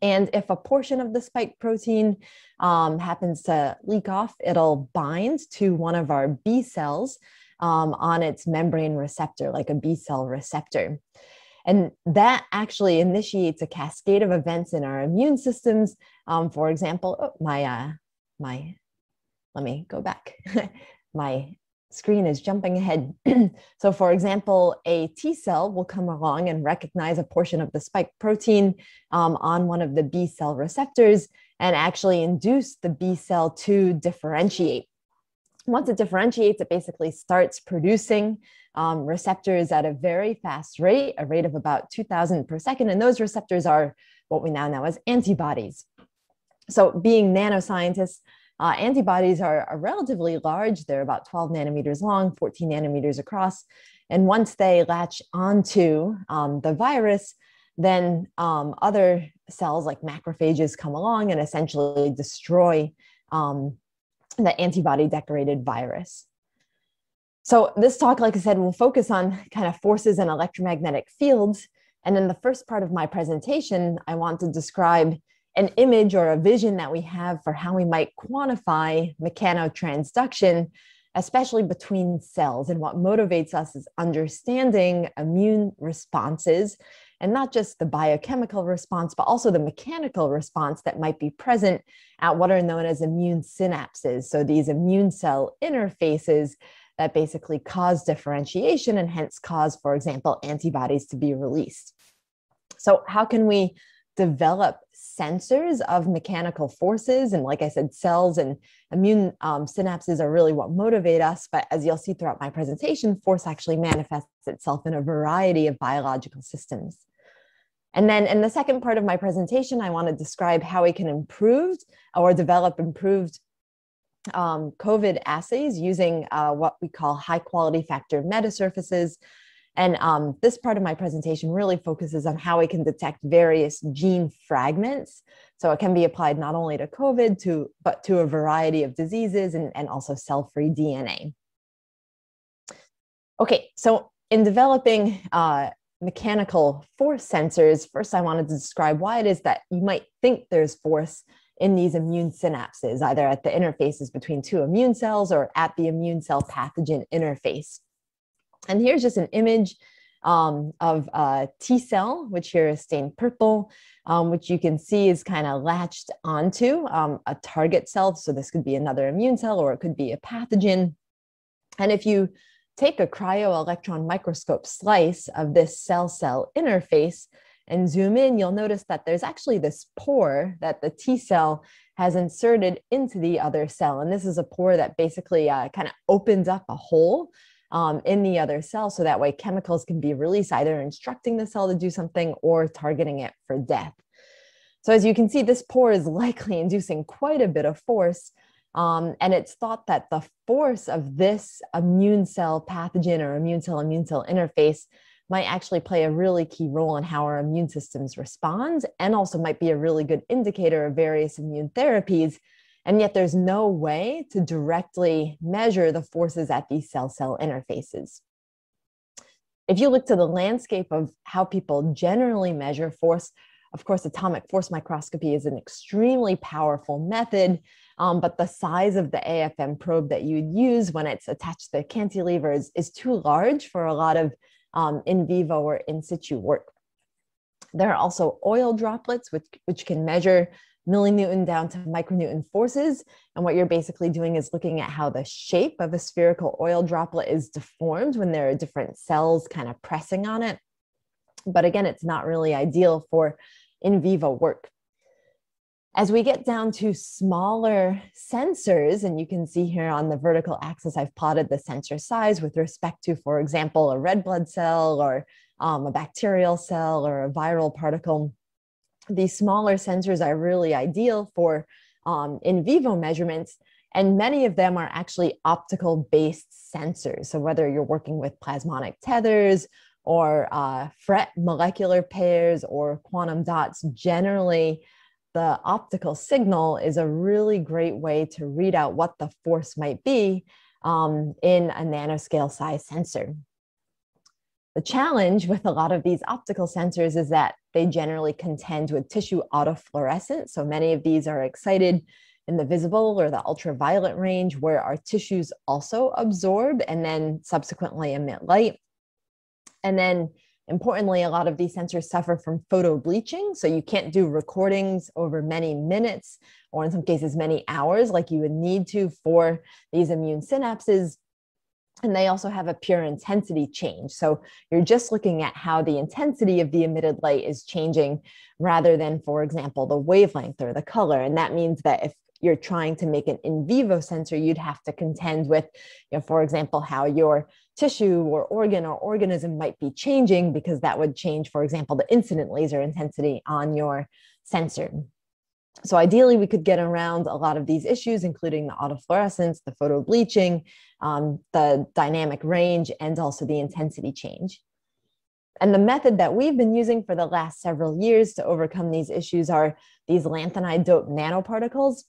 And if a portion of the spike protein um, happens to leak off, it'll bind to one of our B cells um, on its membrane receptor, like a B cell receptor. And that actually initiates a cascade of events in our immune systems. Um, for example, oh, my uh, my let me go back. My screen is jumping ahead. so for example, a T cell will come along and recognize a portion of the spike protein um, on one of the B cell receptors and actually induce the B cell to differentiate. Once it differentiates, it basically starts producing um, receptors at a very fast rate, a rate of about 2000 per second. And those receptors are what we now know as antibodies. So being nanoscientists, uh, antibodies are, are, relatively large. They're about 12 nanometers long, 14 nanometers across. And once they latch onto um, the virus, then um, other cells like macrophages come along and essentially destroy um, the antibody decorated virus. So this talk, like I said, will focus on kind of forces and electromagnetic fields. And in the first part of my presentation, I want to describe an image or a vision that we have for how we might quantify mechanotransduction, especially between cells. And what motivates us is understanding immune responses and not just the biochemical response, but also the mechanical response that might be present at what are known as immune synapses. So these immune cell interfaces that basically cause differentiation and hence cause, for example, antibodies to be released. So, how can we develop sensors of mechanical forces. And like I said, cells and immune um, synapses are really what motivate us. But as you'll see throughout my presentation, force actually manifests itself in a variety of biological systems. And then in the second part of my presentation, I want to describe how we can improve or develop improved um, COVID assays using uh, what we call high quality factor metasurfaces. And um, this part of my presentation really focuses on how we can detect various gene fragments. So it can be applied not only to COVID, to, but to a variety of diseases and, and also cell-free DNA. Okay, so in developing uh, mechanical force sensors, first I wanted to describe why it is that you might think there's force in these immune synapses, either at the interfaces between two immune cells or at the immune cell pathogen interface. And here's just an image um, of a T cell, which here is stained purple, um, which you can see is kind of latched onto um, a target cell. So this could be another immune cell or it could be a pathogen. And if you take a cryo-electron microscope slice of this cell-cell interface and zoom in, you'll notice that there's actually this pore that the T cell has inserted into the other cell. And this is a pore that basically uh, kind of opens up a hole um, in the other cell so that way chemicals can be released, either instructing the cell to do something or targeting it for death. So as you can see, this pore is likely inducing quite a bit of force um, and it's thought that the force of this immune cell pathogen or immune cell immune cell interface might actually play a really key role in how our immune systems respond and also might be a really good indicator of various immune therapies. And yet there's no way to directly measure the forces at these cell cell interfaces. If you look to the landscape of how people generally measure force, of course, atomic force microscopy is an extremely powerful method um, but the size of the AFM probe that you would use when it's attached to the cantilever is, is too large for a lot of um, in vivo or in situ work. There are also oil droplets, which, which can measure millinewton down to micronewton forces. And what you're basically doing is looking at how the shape of a spherical oil droplet is deformed when there are different cells kind of pressing on it. But again, it's not really ideal for in vivo work. As we get down to smaller sensors, and you can see here on the vertical axis, I've plotted the sensor size with respect to, for example, a red blood cell or um, a bacterial cell or a viral particle. These smaller sensors are really ideal for um, in vivo measurements, and many of them are actually optical based sensors. So whether you're working with plasmonic tethers or uh, FRET molecular pairs or quantum dots, generally the optical signal is a really great way to read out what the force might be um, in a nanoscale size sensor. The challenge with a lot of these optical sensors is that they generally contend with tissue autofluorescence. So many of these are excited in the visible or the ultraviolet range where our tissues also absorb and then subsequently emit light. And then Importantly, a lot of these sensors suffer from photo bleaching. So you can't do recordings over many minutes or in some cases many hours like you would need to for these immune synapses. And they also have a pure intensity change. So you're just looking at how the intensity of the emitted light is changing rather than, for example, the wavelength or the color. And that means that if you're trying to make an in vivo sensor, you'd have to contend with, you know, for example, how your tissue or organ or organism might be changing because that would change, for example, the incident laser intensity on your sensor. So ideally, we could get around a lot of these issues, including the autofluorescence, the photo bleaching, um, the dynamic range, and also the intensity change. And the method that we've been using for the last several years to overcome these issues are these lanthanide doped nanoparticles.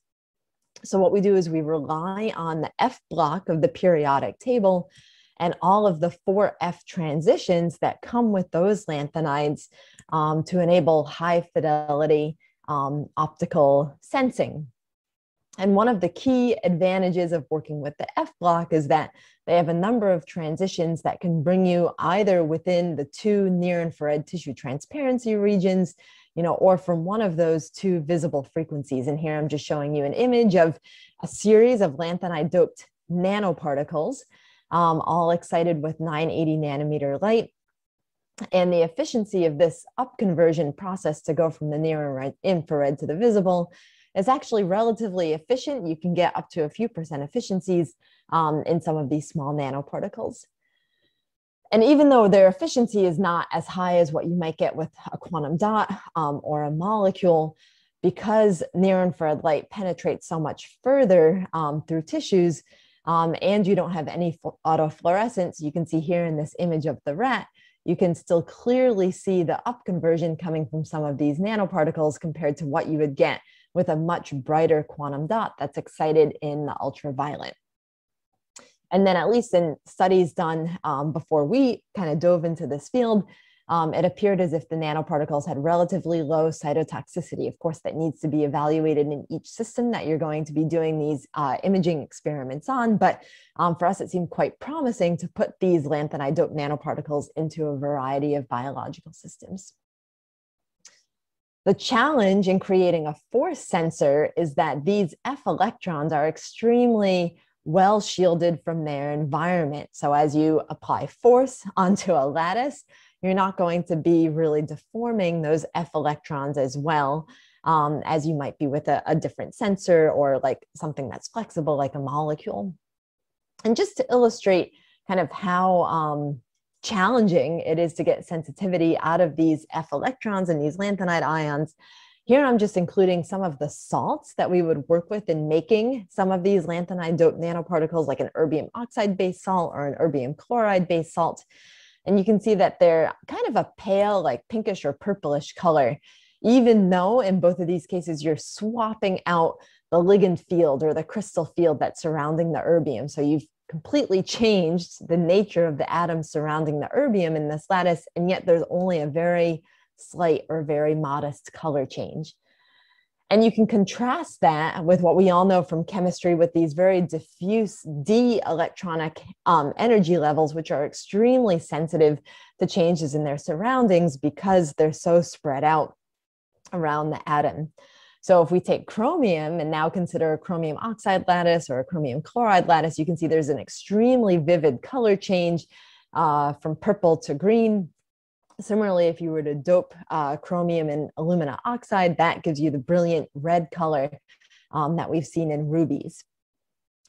So what we do is we rely on the F block of the periodic table and all of the 4F transitions that come with those lanthanides um, to enable high fidelity um, optical sensing. And one of the key advantages of working with the F block is that they have a number of transitions that can bring you either within the two near infrared tissue transparency regions you know, or from one of those two visible frequencies. And here I'm just showing you an image of a series of lanthanide doped nanoparticles, um, all excited with 980 nanometer light. And the efficiency of this upconversion process to go from the near infrared to the visible is actually relatively efficient. You can get up to a few percent efficiencies um, in some of these small nanoparticles. and even though their efficiency is not as high as what you might get with a quantum dot um, or a molecule, because near infrared light penetrates so much further um, through tissues, um, and you don't have any autofluorescence, you can see here in this image of the rat, you can still clearly see the up conversion coming from some of these nanoparticles compared to what you would get with a much brighter quantum dot that's excited in the ultraviolet. And then at least in studies done um, before we kind of dove into this field, um, it appeared as if the nanoparticles had relatively low cytotoxicity. Of course, that needs to be evaluated in each system that you're going to be doing these uh, imaging experiments on. But um, for us, it seemed quite promising to put these lanthanide dope nanoparticles into a variety of biological systems. The challenge in creating a force sensor is that these F electrons are extremely well shielded from their environment. So as you apply force onto a lattice, you're not going to be really deforming those F electrons as well um, as you might be with a, a different sensor or like something that's flexible like a molecule. And just to illustrate kind of how um, challenging it is to get sensitivity out of these F electrons and these lanthanide ions, here I'm just including some of the salts that we would work with in making some of these lanthanide dope nanoparticles like an erbium oxide based salt or an erbium chloride based salt. And you can see that they're kind of a pale, like pinkish or purplish color, even though in both of these cases, you're swapping out the ligand field or the crystal field that's surrounding the erbium. So you've completely changed the nature of the atoms surrounding the erbium in this lattice, and yet there's only a very slight or very modest color change. And you can contrast that with what we all know from chemistry with these very diffuse D electronic um, energy levels, which are extremely sensitive to changes in their surroundings because they're so spread out around the atom. So if we take chromium and now consider a chromium oxide lattice or a chromium chloride lattice, you can see there's an extremely vivid color change uh, from purple to green Similarly, if you were to dope uh, chromium and alumina oxide, that gives you the brilliant red color um, that we've seen in rubies.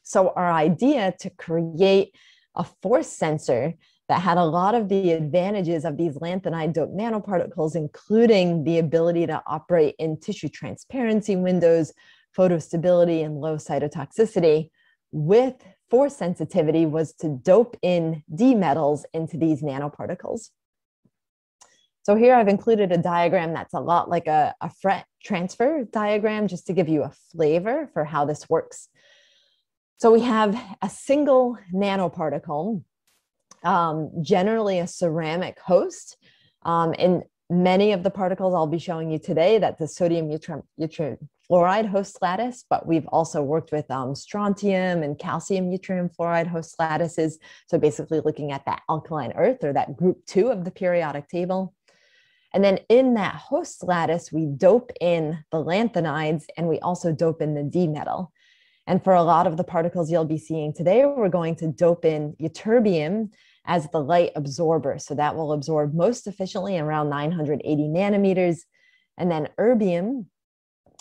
So our idea to create a force sensor that had a lot of the advantages of these lanthanide dope nanoparticles, including the ability to operate in tissue transparency windows, photostability, and low cytotoxicity with force sensitivity was to dope in D metals into these nanoparticles. So here I've included a diagram that's a lot like a, a FRET transfer diagram, just to give you a flavor for how this works. So we have a single nanoparticle, um, generally a ceramic host. Um, in many of the particles I'll be showing you today, that's the sodium yttrium fluoride host lattice, but we've also worked with um, strontium and calcium yttrium fluoride host lattices. So basically looking at that alkaline earth or that group two of the periodic table. And then in that host lattice, we dope in the lanthanides and we also dope in the D metal. And for a lot of the particles you'll be seeing today, we're going to dope in ytterbium as the light absorber. So that will absorb most efficiently around 980 nanometers. And then erbium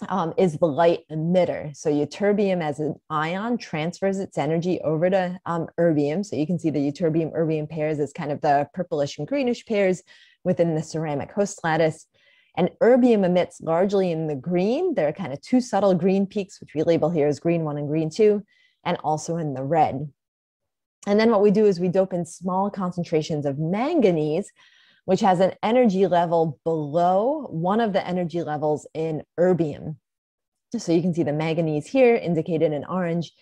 um, is the light emitter. So ytterbium as an ion transfers its energy over to um, erbium. So you can see the ytterbium erbium pairs as kind of the purplish and greenish pairs within the ceramic host lattice. And erbium emits largely in the green. There are kind of two subtle green peaks, which we label here as green one and green two, and also in the red. And then what we do is we dope in small concentrations of manganese, which has an energy level below one of the energy levels in erbium. So you can see the manganese here indicated in orange.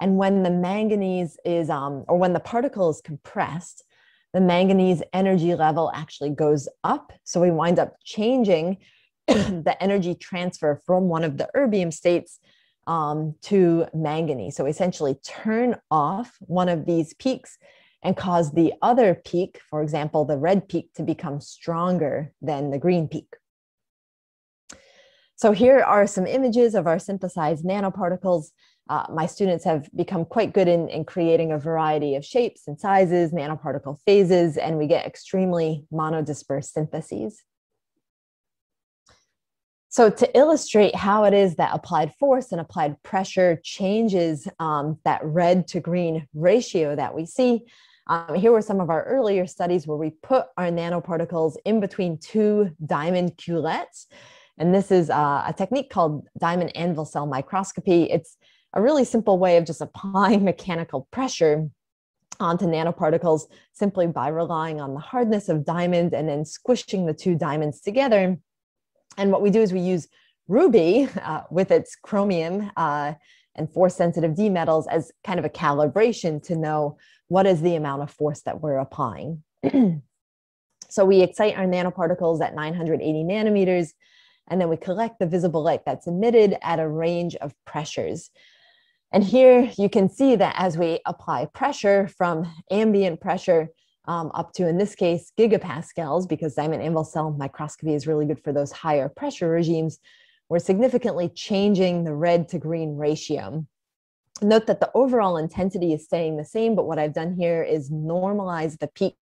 And when the manganese is, um, or when the particle is compressed, the manganese energy level actually goes up. So we wind up changing the energy transfer from one of the erbium states um, to manganese. So essentially turn off one of these peaks and cause the other peak, for example, the red peak, to become stronger than the green peak. So here are some images of our synthesized nanoparticles uh, my students have become quite good in, in creating a variety of shapes and sizes, nanoparticle phases, and we get extremely monodispersed syntheses. So to illustrate how it is that applied force and applied pressure changes um, that red to green ratio that we see, Um, here were some of our earlier studies where we put our nanoparticles in between two diamond culettes. And this is uh, a technique called diamond anvil cell microscopy. It's a really simple way of just applying mechanical pressure onto nanoparticles simply by relying on the hardness of diamond and then squishing the two diamonds together. And what we do is we use ruby uh, with its chromium uh, and force sensitive D metals as kind of a calibration to know what is the amount of force that we're applying. so we excite our nanoparticles at 980 nanometers, and then we collect the visible light that's emitted at a range of pressures. And here you can see that as we apply pressure from ambient pressure um, up to, in this case, gigapascals, because diamond anvil cell microscopy is really good for those higher pressure regimes, we're significantly changing the red to green ratio. Note that the overall intensity is staying the same, but what I've done here is normalize the peak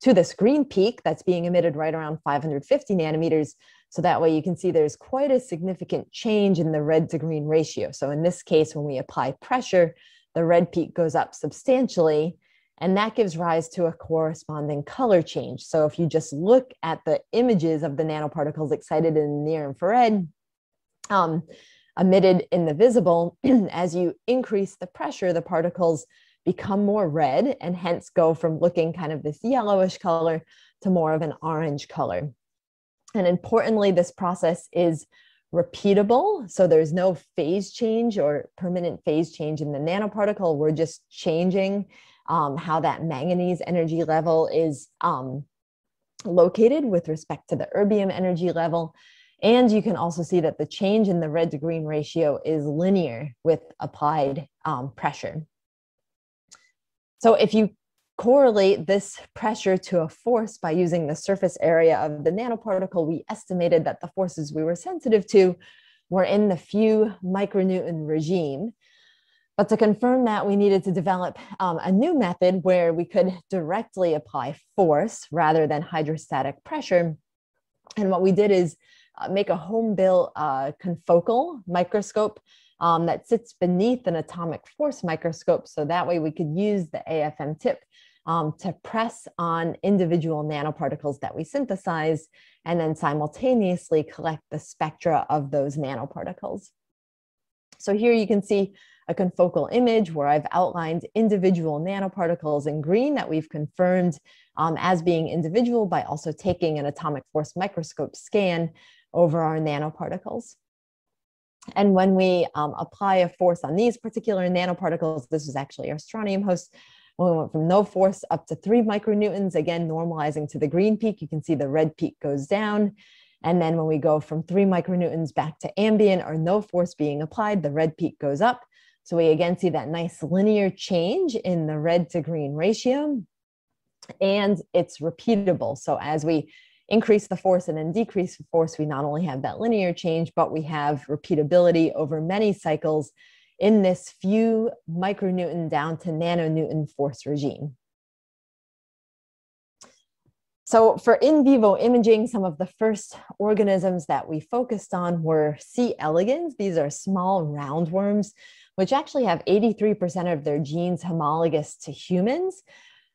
to this green peak that's being emitted right around 550 nanometers. So that way you can see there's quite a significant change in the red to green ratio. So in this case, when we apply pressure, the red peak goes up substantially and that gives rise to a corresponding color change. So if you just look at the images of the nanoparticles excited in near infrared, um, emitted in the visible, as you increase the pressure, the particles become more red and hence go from looking kind of this yellowish color to more of an orange color. And importantly, this process is repeatable. So there's no phase change or permanent phase change in the nanoparticle. We're just changing um, how that manganese energy level is um, located with respect to the erbium energy level. And you can also see that the change in the red to green ratio is linear with applied um, pressure. So if you correlate this pressure to a force by using the surface area of the nanoparticle, we estimated that the forces we were sensitive to were in the few micronewton regime. But to confirm that, we needed to develop um, a new method where we could directly apply force rather than hydrostatic pressure. And what we did is uh, make a home built uh, confocal microscope um, that sits beneath an atomic force microscope. So that way we could use the AFM tip um, to press on individual nanoparticles that we synthesize and then simultaneously collect the spectra of those nanoparticles. So here you can see a confocal image where I've outlined individual nanoparticles in green that we've confirmed um, as being individual by also taking an atomic force microscope scan over our nanoparticles. And when we um, apply a force on these particular nanoparticles, this is actually our strontium host, we went from no force up to three micronewtons, again, normalizing to the green peak, you can see the red peak goes down. And then when we go from three micronewtons back to ambient or no force being applied, the red peak goes up. So we again see that nice linear change in the red to green ratio. And it's repeatable. So as we increase the force and then decrease the force, we not only have that linear change, but we have repeatability over many cycles in this few micronewton down to nanonewton force regime. So for in vivo imaging, some of the first organisms that we focused on were C. elegans. These are small roundworms, which actually have 83% of their genes homologous to humans.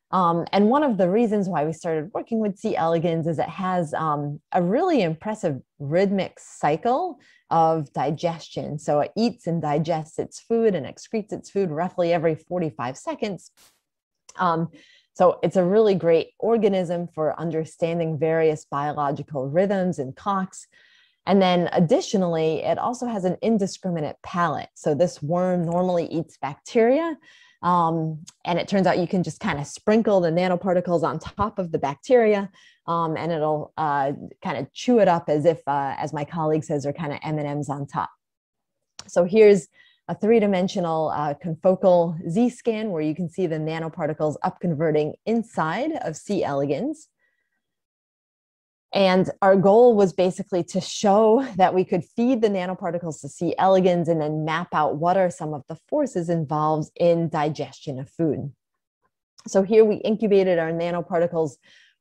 Um, and one of the reasons why we started working with C. elegans is it has um, a really impressive rhythmic cycle of digestion. So it eats and digests its food and excretes its food roughly every 45 seconds. Um, so it's a really great organism for understanding various biological rhythms and clocks. And then additionally, it also has an indiscriminate palate. So this worm normally eats bacteria, um, and it turns out you can just kind of sprinkle the nanoparticles on top of the bacteria um, and it'll uh, kind of chew it up as if, uh, as my colleague says, are kind of M&Ms on top. So here's a three-dimensional uh, confocal Z-scan where you can see the nanoparticles upconverting inside of C. elegans. And our goal was basically to show that we could feed the nanoparticles to C. elegans and then map out what are some of the forces involved in digestion of food. So here we incubated our nanoparticles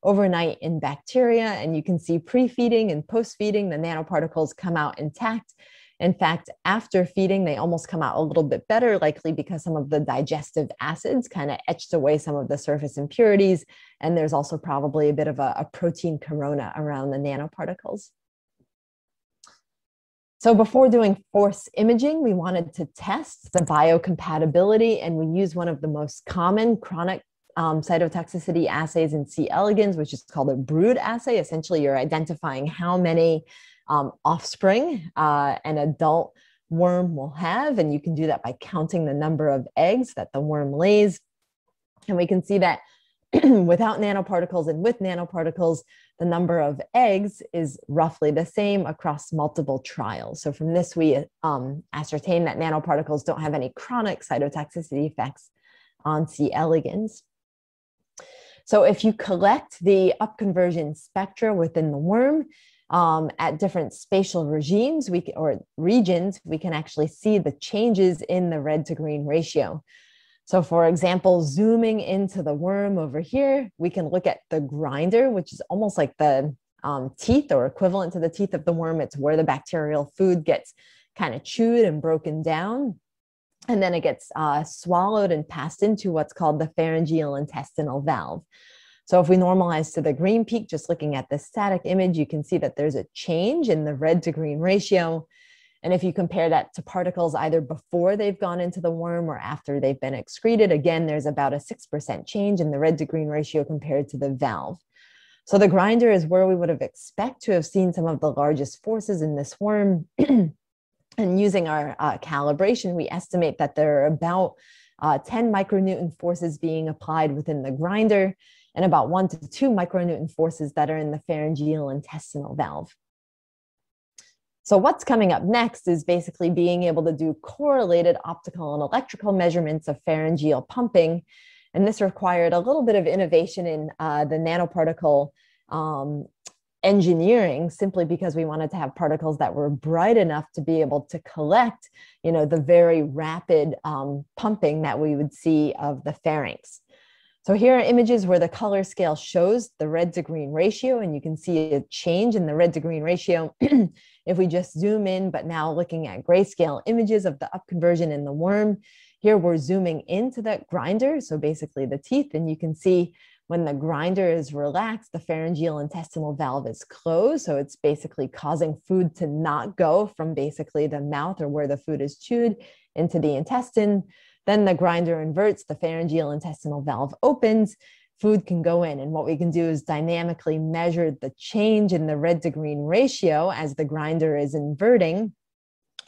overnight in bacteria, and you can see pre-feeding and post-feeding, the nanoparticles come out intact In fact, after feeding, they almost come out a little bit better, likely because some of the digestive acids kind of etched away some of the surface impurities. And there's also probably a bit of a, a protein corona around the nanoparticles. So before doing force imaging, we wanted to test the biocompatibility, and we use one of the most common chronic um, cytotoxicity assays in C. elegans, which is called a brood assay. Essentially, you're identifying how many um, offspring uh, an adult worm will have, and you can do that by counting the number of eggs that the worm lays. And we can see that without nanoparticles and with nanoparticles, the number of eggs is roughly the same across multiple trials. So from this, we um, ascertain that nanoparticles don't have any chronic cytotoxicity effects on C. elegans. So if you collect the upconversion spectra within the worm um, at different spatial regimes we or regions, we can actually see the changes in the red to green ratio. So for example, zooming into the worm over here, we can look at the grinder, which is almost like the um, teeth or equivalent to the teeth of the worm. It's where the bacterial food gets kind of chewed and broken down. And then it gets uh, swallowed and passed into what's called the pharyngeal intestinal valve. So if we normalize to the green peak, just looking at the static image, you can see that there's a change in the red to green ratio. And if you compare that to particles either before they've gone into the worm or after they've been excreted, again, there's about a 6% change in the red to green ratio compared to the valve. So the grinder is where we would have expect to have seen some of the largest forces in this worm. and using our uh, calibration, we estimate that there are about uh, 10 micronewton forces being applied within the grinder and about one to two micronewton forces that are in the pharyngeal intestinal valve. So what's coming up next is basically being able to do correlated optical and electrical measurements of pharyngeal pumping. And this required a little bit of innovation in uh, the nanoparticle um, engineering simply because we wanted to have particles that were bright enough to be able to collect, you know, the very rapid um, pumping that we would see of the pharynx. So here are images where the color scale shows the red to green ratio, and you can see a change in the red to green ratio if we just zoom in, but now looking at grayscale images of the upconversion in the worm. Here we're zooming into that grinder, so basically the teeth, and you can see when the grinder is relaxed, the pharyngeal intestinal valve is closed. So it's basically causing food to not go from basically the mouth or where the food is chewed into the intestine. Then the grinder inverts, the pharyngeal intestinal valve opens, food can go in. And what we can do is dynamically measure the change in the red to green ratio as the grinder is inverting.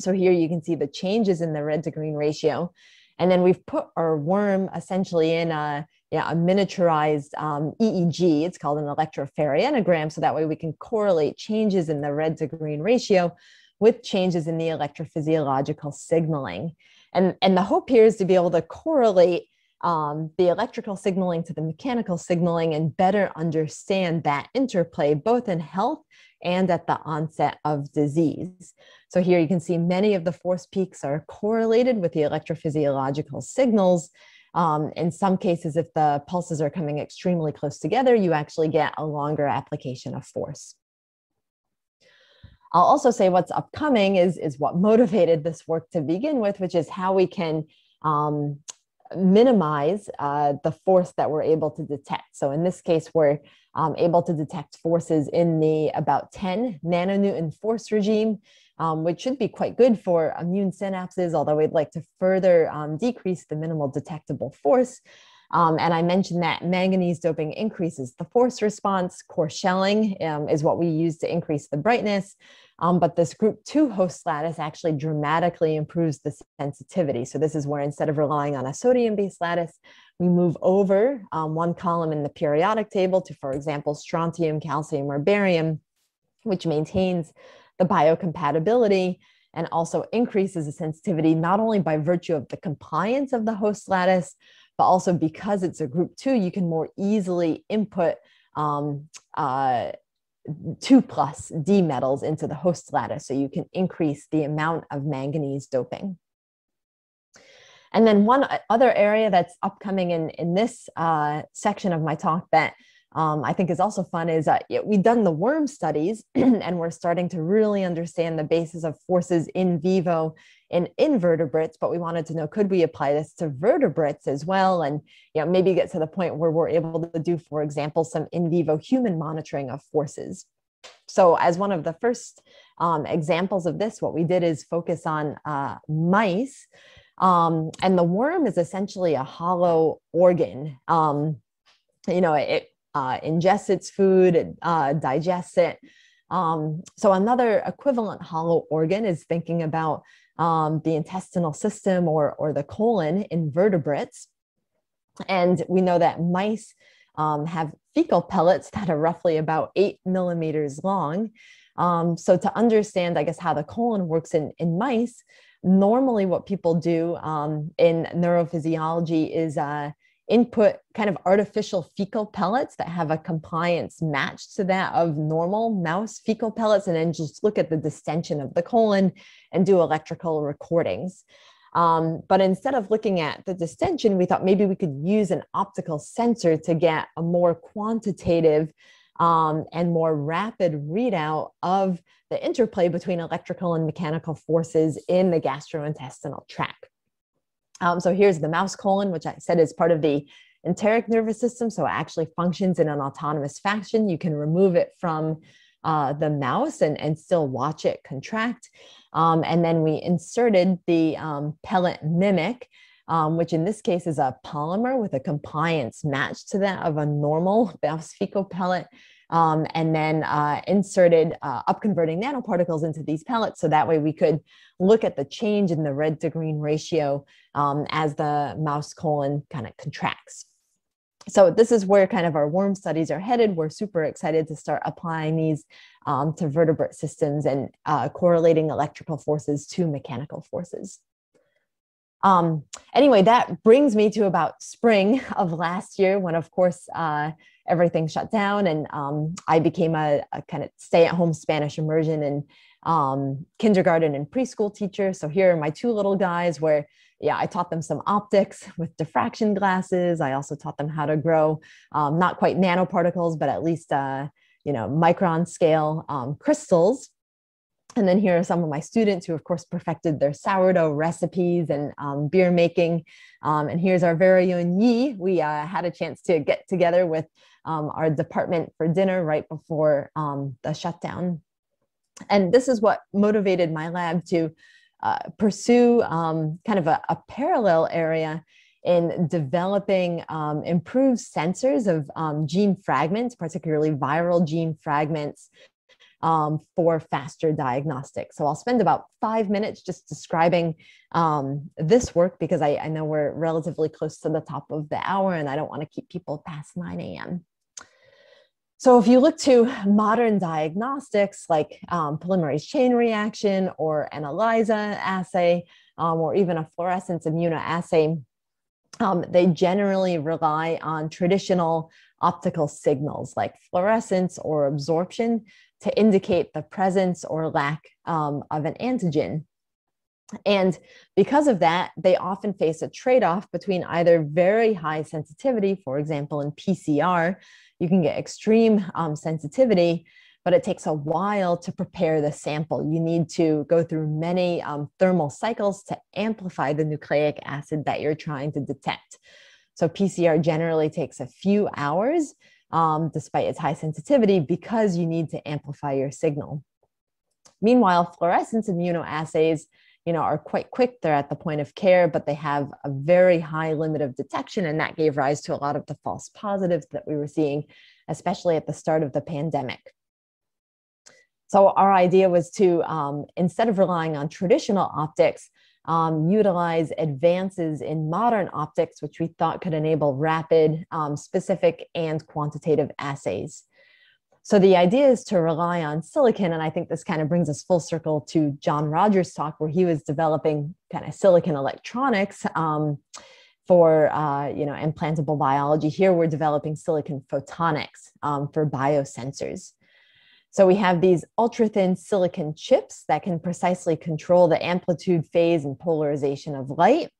So here you can see the changes in the red to green ratio. And then we've put our worm essentially in a, yeah, a miniaturized um, EEG. It's called an electropharyngeogram. So that way we can correlate changes in the red to green ratio with changes in the electrophysiological signaling. And, and the hope here is to be able to correlate um, the electrical signaling to the mechanical signaling and better understand that interplay both in health and at the onset of disease. So here you can see many of the force peaks are correlated with the electrophysiological signals. Um, in some cases, if the pulses are coming extremely close together, you actually get a longer application of force. I'll also say what's upcoming is, is what motivated this work to begin with, which is how we can um, minimize uh, the force that we're able to detect. So in this case, we're um, able to detect forces in the about 10 nanonewton force regime, um, which should be quite good for immune synapses, although we'd like to further um, decrease the minimal detectable force. Um, and I mentioned that manganese doping increases the force response. Core shelling um, is what we use to increase the brightness. Um, but this group two host lattice actually dramatically improves the sensitivity. So this is where instead of relying on a sodium-based lattice, we move over um, one column in the periodic table to, for example, strontium, calcium, or barium, which maintains the biocompatibility and also increases the sensitivity not only by virtue of the compliance of the host lattice, but also because it's a group two, you can more easily input um, uh, two plus D metals into the host lattice so you can increase the amount of manganese doping. And then one other area that's upcoming in, in this uh, section of my talk that um, I think is also fun is that we've done the worm studies and we're starting to really understand the basis of forces in vivo in invertebrates, but we wanted to know could we apply this to vertebrates as well, and you know maybe get to the point where we're able to do, for example, some in vivo human monitoring of forces. So, as one of the first um, examples of this, what we did is focus on uh, mice, um, and the worm is essentially a hollow organ. Um, you know, it uh, ingests its food, uh, digests it. Um, so another equivalent hollow organ is thinking about um, the intestinal system or, or the colon in vertebrates. And we know that mice um, have fecal pellets that are roughly about eight millimeters long. Um, so to understand, I guess, how the colon works in, in mice, normally what people do um, in neurophysiology is uh, input kind of artificial fecal pellets that have a compliance match to that of normal mouse fecal pellets, and then just look at the distension of the colon and do electrical recordings. Um, but instead of looking at the distension, we thought maybe we could use an optical sensor to get a more quantitative um, and more rapid readout of the interplay between electrical and mechanical forces in the gastrointestinal tract. Um, so here's the mouse colon, which I said is part of the enteric nervous system. So it actually functions in an autonomous fashion. You can remove it from uh, the mouse and, and still watch it contract. Um, and then we inserted the um, pellet mimic, um, which in this case is a polymer with a compliance match to that of a normal mouse fecal pellet. Um, and then uh, inserted uh, upconverting nanoparticles into these pellets. So that way we could look at the change in the red to green ratio um, as the mouse colon kind of contracts. So this is where kind of our worm studies are headed. We're super excited to start applying these um, to vertebrate systems and uh, correlating electrical forces to mechanical forces. Um, anyway, that brings me to about spring of last year when, of course, uh, everything shut down and um, I became a, a kind of stay at home Spanish immersion and um, kindergarten and preschool teacher. So here are my two little guys where yeah, I taught them some optics with diffraction glasses. I also taught them how to grow um, not quite nanoparticles, but at least uh, you know micron scale um, crystals. And then here are some of my students who, of course, perfected their sourdough recipes and um, beer making. Um, and here's our very own Yi. We uh, had a chance to get together with um, our department for dinner right before um, the shutdown. And this is what motivated my lab to uh, pursue um, kind of a, a, parallel area in developing um, improved sensors of gene fragments, particularly viral gene fragments, um, for faster diagnostics. So I'll spend about five minutes just describing um, this work because I, I know we're relatively close to the top of the hour and I don't want to keep people past 9 a.m. So if you look to modern diagnostics like um, polymerase chain reaction or an ELISA assay um, or even a fluorescence immunoassay, um, they generally rely on traditional optical signals like fluorescence or absorption to indicate the presence or lack um, of an antigen. And because of that, they often face a trade off between either very high sensitivity, for example, in PCR, you can get extreme um, sensitivity, but it takes a while to prepare the sample. You need to go through many um, thermal cycles to amplify the nucleic acid that you're trying to detect. So PCR generally takes a few hours um, despite its high sensitivity because you need to amplify your signal. Meanwhile, fluorescence immunoassays you know, are quite quick. They're at the point of care, but they have a very high limit of detection. And that gave rise to a lot of the false positives that we were seeing, especially at the start of the pandemic. So our idea was to, um, instead of relying on traditional optics, um, utilize advances in modern optics, which we thought could enable rapid, um, specific, and quantitative assays. So the idea is to rely on silicon. And I think this kind of brings us full circle to John Rogers' talk, where he was developing kind of silicon electronics um, for, uh, you know, implantable biology. Here we're developing silicon photonics um, for biosensors. So we have these ultra thin silicon chips that can precisely control the amplitude, phase, and polarization of light.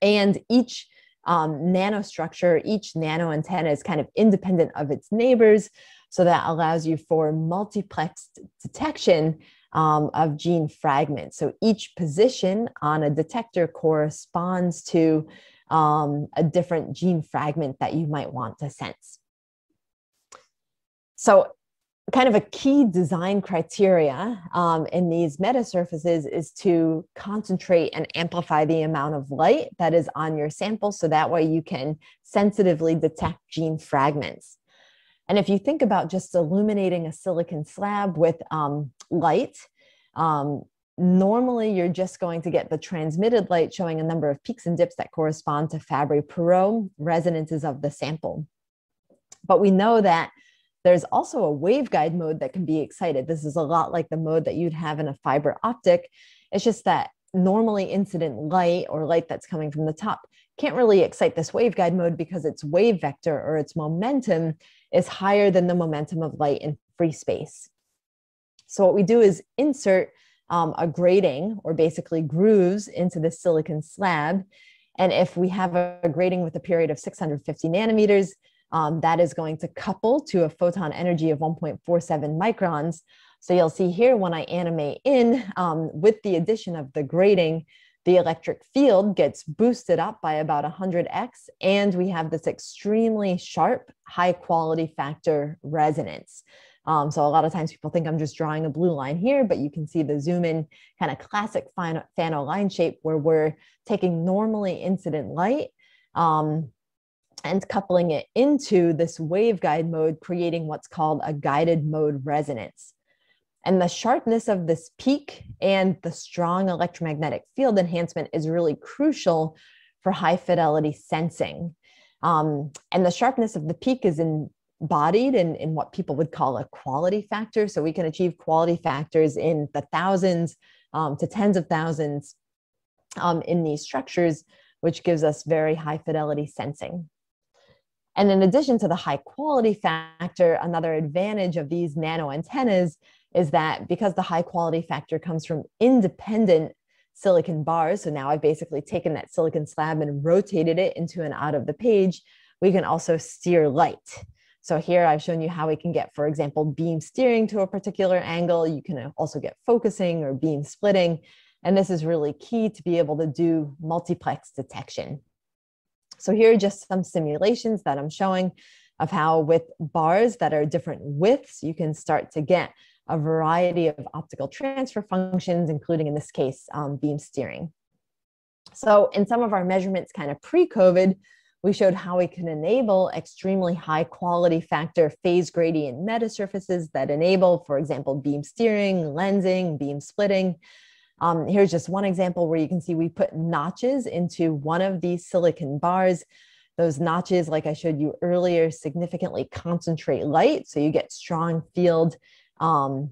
And each um, nanostructure. Each nano antenna is kind of independent of its neighbors. So that allows you for multiplexed detection um, of gene fragments. So each position on a detector corresponds to um, a different gene fragment that you might want to sense. So kind of a key design criteria um, in these metasurfaces is to concentrate and amplify the amount of light that is on your sample so that way you can sensitively detect gene fragments. And if you think about just illuminating a silicon slab with um, light, um, normally you're just going to get the transmitted light showing a number of peaks and dips that correspond to Fabry-Perot resonances of the sample. But we know that there's also a waveguide mode that can be excited. This is a lot like the mode that you'd have in a fiber optic. It's just that normally incident light or light that's coming from the top can't really excite this waveguide mode because its wave vector or its momentum is higher than the momentum of light in free space. So what we do is insert um, a grating or basically grooves into the silicon slab. And if we have a, a grating with a period of 650 nanometers, um, that is going to couple to a photon energy of 1.47 microns. So you'll see here when I animate in um, with the addition of the grating, the electric field gets boosted up by about 100x, and we have this extremely sharp, high quality factor resonance. Um, so a lot of times people think I'm just drawing a blue line here, but you can see the zoom in kind of classic Fano line shape where we're taking normally incident light um, and coupling it into this waveguide mode, creating what's called a guided mode resonance. And the sharpness of this peak and the strong electromagnetic field enhancement is really crucial for high fidelity sensing. Um, and the sharpness of the peak is embodied in, in what people would call a quality factor. So we can achieve quality factors in the thousands um, to tens of thousands um, in these structures, which gives us very high fidelity sensing. And in addition to the high quality factor, another advantage of these nano antennas is that because the high quality factor comes from independent silicon bars, so now I've basically taken that silicon slab and rotated it into and out of the page, we can also steer light. So here I've shown you how we can get, for example, beam steering to a particular angle. You can also get focusing or beam splitting. And this is really key to be able to do multiplex detection. So here are just some simulations that I'm showing of how with bars that are different widths, you can start to get a variety of optical transfer functions, including in this case, um, beam steering. So in some of our measurements kind of pre-COVID, we showed how we can enable extremely high quality factor phase gradient metasurfaces that enable, for example, beam steering, lensing, beam splitting, um, here's just one example where you can see we put notches into one of these silicon bars. Those notches, like I showed you earlier, significantly concentrate light. So you get strong field um,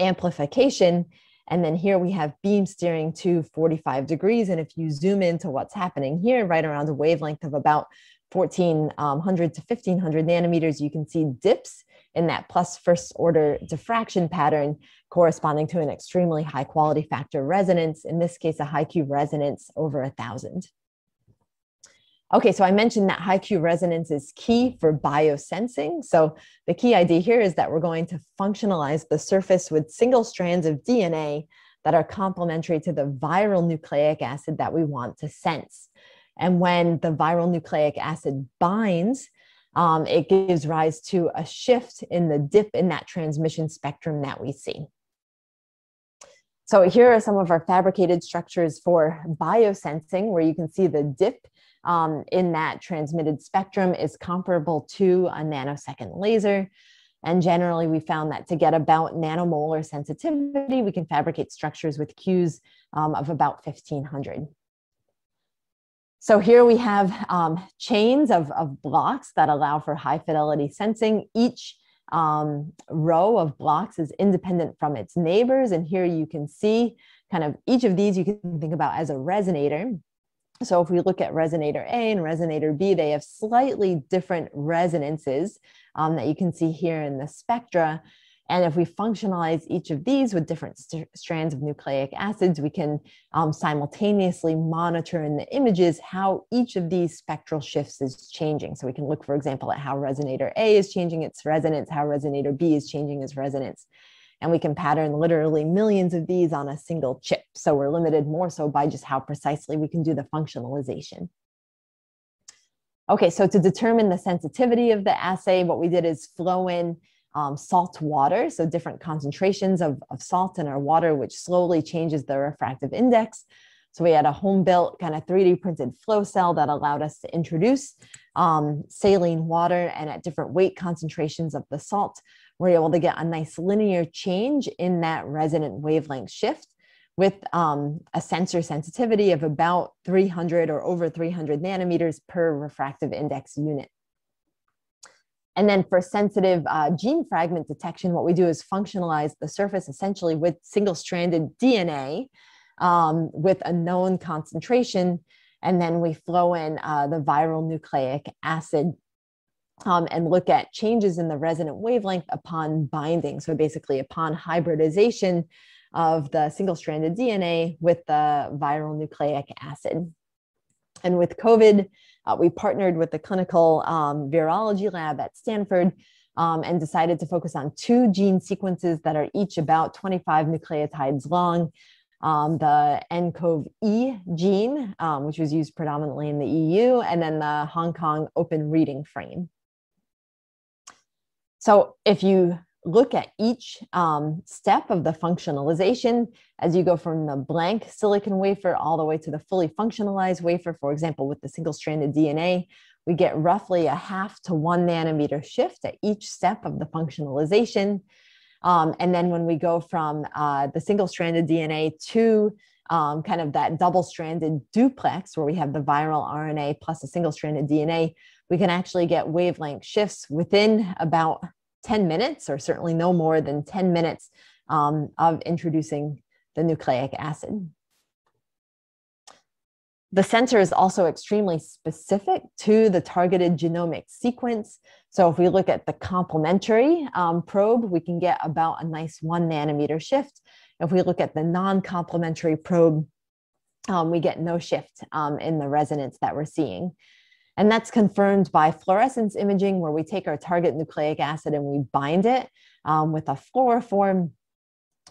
amplification. And then here we have beam steering to 45 degrees. And if you zoom into what's happening here, right around a wavelength of about 1400 um, to 1500 nanometers, you can see dips in that plus first order diffraction pattern corresponding to an extremely high quality factor resonance, in this case, a high Q resonance over a thousand. Okay, so I mentioned that high Q resonance is key for biosensing. So the key idea here is that we're going to functionalize the surface with single strands of DNA that are complementary to the viral nucleic acid that we want to sense. And when the viral nucleic acid binds, um, it gives rise to a shift in the dip in that transmission spectrum that we see. So here are some of our fabricated structures for biosensing, where you can see the dip um, in that transmitted spectrum is comparable to a nanosecond laser. And generally, we found that to get about nanomolar sensitivity, we can fabricate structures with Qs um, of about 1500. So here we have um, chains of, of blocks that allow for high fidelity sensing. Each um, row of blocks is independent from its neighbors. And here you can see kind of each of these you can think about as a resonator. So if we look at resonator A and resonator B, they have slightly different resonances um, that you can see here in the spectra. And if we functionalize each of these with different st strands of nucleic acids, we can um, simultaneously monitor in the images how each of these spectral shifts is changing. So we can look, for example, at how resonator A is changing its resonance, how resonator B is changing its resonance. And we can pattern literally millions of these on a single chip. So we're limited more so by just how precisely we can do the functionalization. Okay, so to determine the sensitivity of the assay, what we did is flow in um, salt water, so different concentrations of, of salt in our water, which slowly changes the refractive index. So we had a home built kind of 3D printed flow cell that allowed us to introduce um, saline water and at different weight concentrations of the salt, we're able to get a nice linear change in that resonant wavelength shift with um, a sensor sensitivity of about 300 or over 300 nanometers per refractive index unit. And then for sensitive uh, gene fragment detection, what we do is functionalize the surface essentially with single stranded DNA um, with a known concentration. And then we flow in uh, the viral nucleic acid um, and look at changes in the resonant wavelength upon binding. So basically upon hybridization of the single stranded DNA with the viral nucleic acid. And with COVID, uh, we partnered with the clinical um, virology lab at Stanford um, and decided to focus on two gene sequences that are each about 25 nucleotides long. Um, the NCOV-E gene, um, which was used predominantly in the EU, and then the Hong Kong open reading frame. So if you look at each um, step of the functionalization as you go from the blank silicon wafer all the way to the fully functionalized wafer, for example, with the single stranded DNA, we get roughly a half to one nanometer shift at each step of the functionalization. Um, and then when we go from uh, the single stranded DNA to um, kind of that double stranded duplex, where we have the viral RNA plus a single stranded DNA, we can actually get wavelength shifts within about 10 minutes, or certainly no more than 10 minutes um, of introducing the nucleic acid. The sensor is also extremely specific to the targeted genomic sequence. So if we look at the complementary um, probe, we can get about a nice one nanometer shift. If we look at the non-complementary probe, um, we get no shift um, in the resonance that we're seeing. And that's confirmed by fluorescence imaging, where we take our target nucleic acid and we bind it um, with a fluorophore.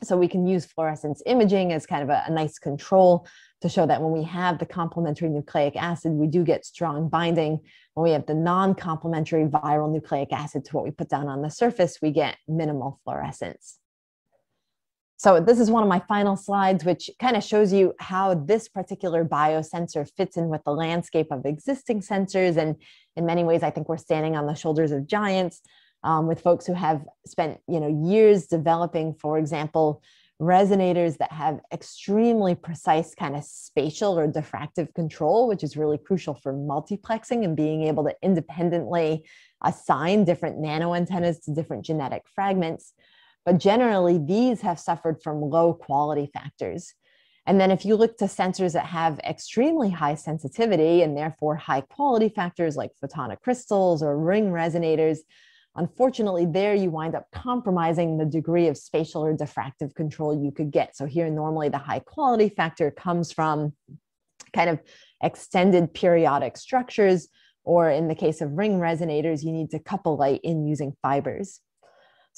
So we can use fluorescence imaging as kind of a, a nice control to show that when we have the complementary nucleic acid, we do get strong binding. When we have the non-complementary viral nucleic acid to what we put down on the surface, we get minimal fluorescence. So this is one of my final slides, which kind of shows you how this particular biosensor fits in with the landscape of existing sensors. And in many ways, I think we're standing on the shoulders of giants um, with folks who have spent you know, years developing, for example, resonators that have extremely precise kind of spatial or diffractive control, which is really crucial for multiplexing and being able to independently assign different nano antennas to different genetic fragments. But generally, these have suffered from low quality factors. And then if you look to sensors that have extremely high sensitivity and therefore high quality factors like photonic crystals or ring resonators, unfortunately there you wind up compromising the degree of spatial or diffractive control you could get. So here normally the high quality factor comes from kind of extended periodic structures, or in the case of ring resonators, you need to couple light in using fibers.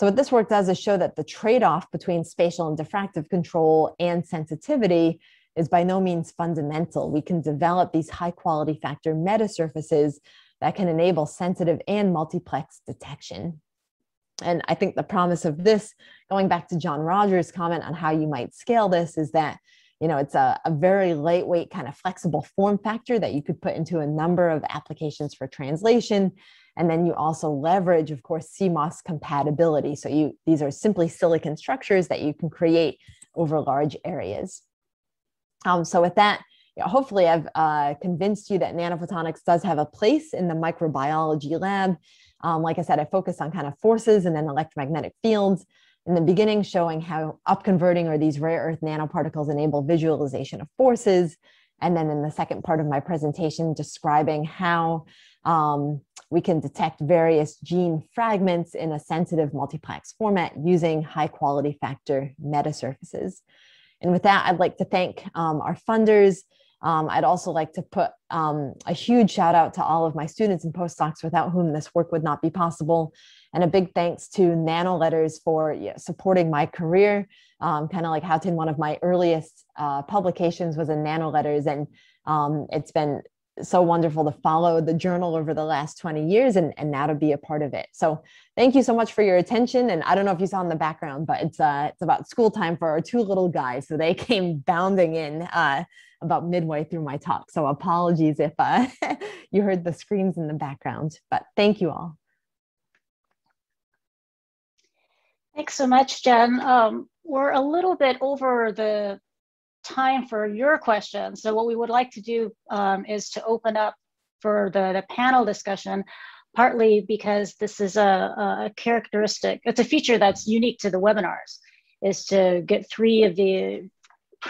So what this work does is show that the trade-off between spatial and diffractive control and sensitivity is by no means fundamental. We can develop these high quality factor metasurfaces that can enable sensitive and multiplex detection. And I think the promise of this, going back to John Rogers' comment on how you might scale this, is that you know it's a, a very lightweight kind of flexible form factor that you could put into a number of applications for translation and then you also leverage, of course, CMOS compatibility. So you these are simply silicon structures that you can create over large areas. Um, so with that, hopefully I've uh, convinced you that nanophotonics does have a place in the microbiology lab. Um, like I said, I focus on kind of forces and then electromagnetic fields. In the beginning, showing how upconverting or these rare earth nanoparticles enable visualization of forces. And then in the second part of my presentation, describing how um, we can detect various gene fragments in a sensitive multiplex format using high quality factor metasurfaces. And with that, I'd like to thank um, our funders. Um, I'd also like to put um, a huge shout out to all of my students and postdocs without whom this work would not be possible. And a big thanks to Nano Letters for yeah, supporting my career. Um, kind of like how Tin, one of my earliest uh, publications was in Nano Letters, And um, it's been so wonderful to follow the journal over the last 20 years and, and now to be a part of it. So thank you so much for your attention. And I don't know if you saw in the background, but it's uh, it's about school time for our two little guys. So they came bounding in uh, about midway through my talk. So apologies if uh, you heard the screams in the background, but thank you all. Thanks so much, Jen. Um, we're a little bit over the time for your questions. So what we would like to do um, is to open up for the, the panel discussion, partly because this is a, a characteristic, it's a feature that's unique to the webinars, is to get three of the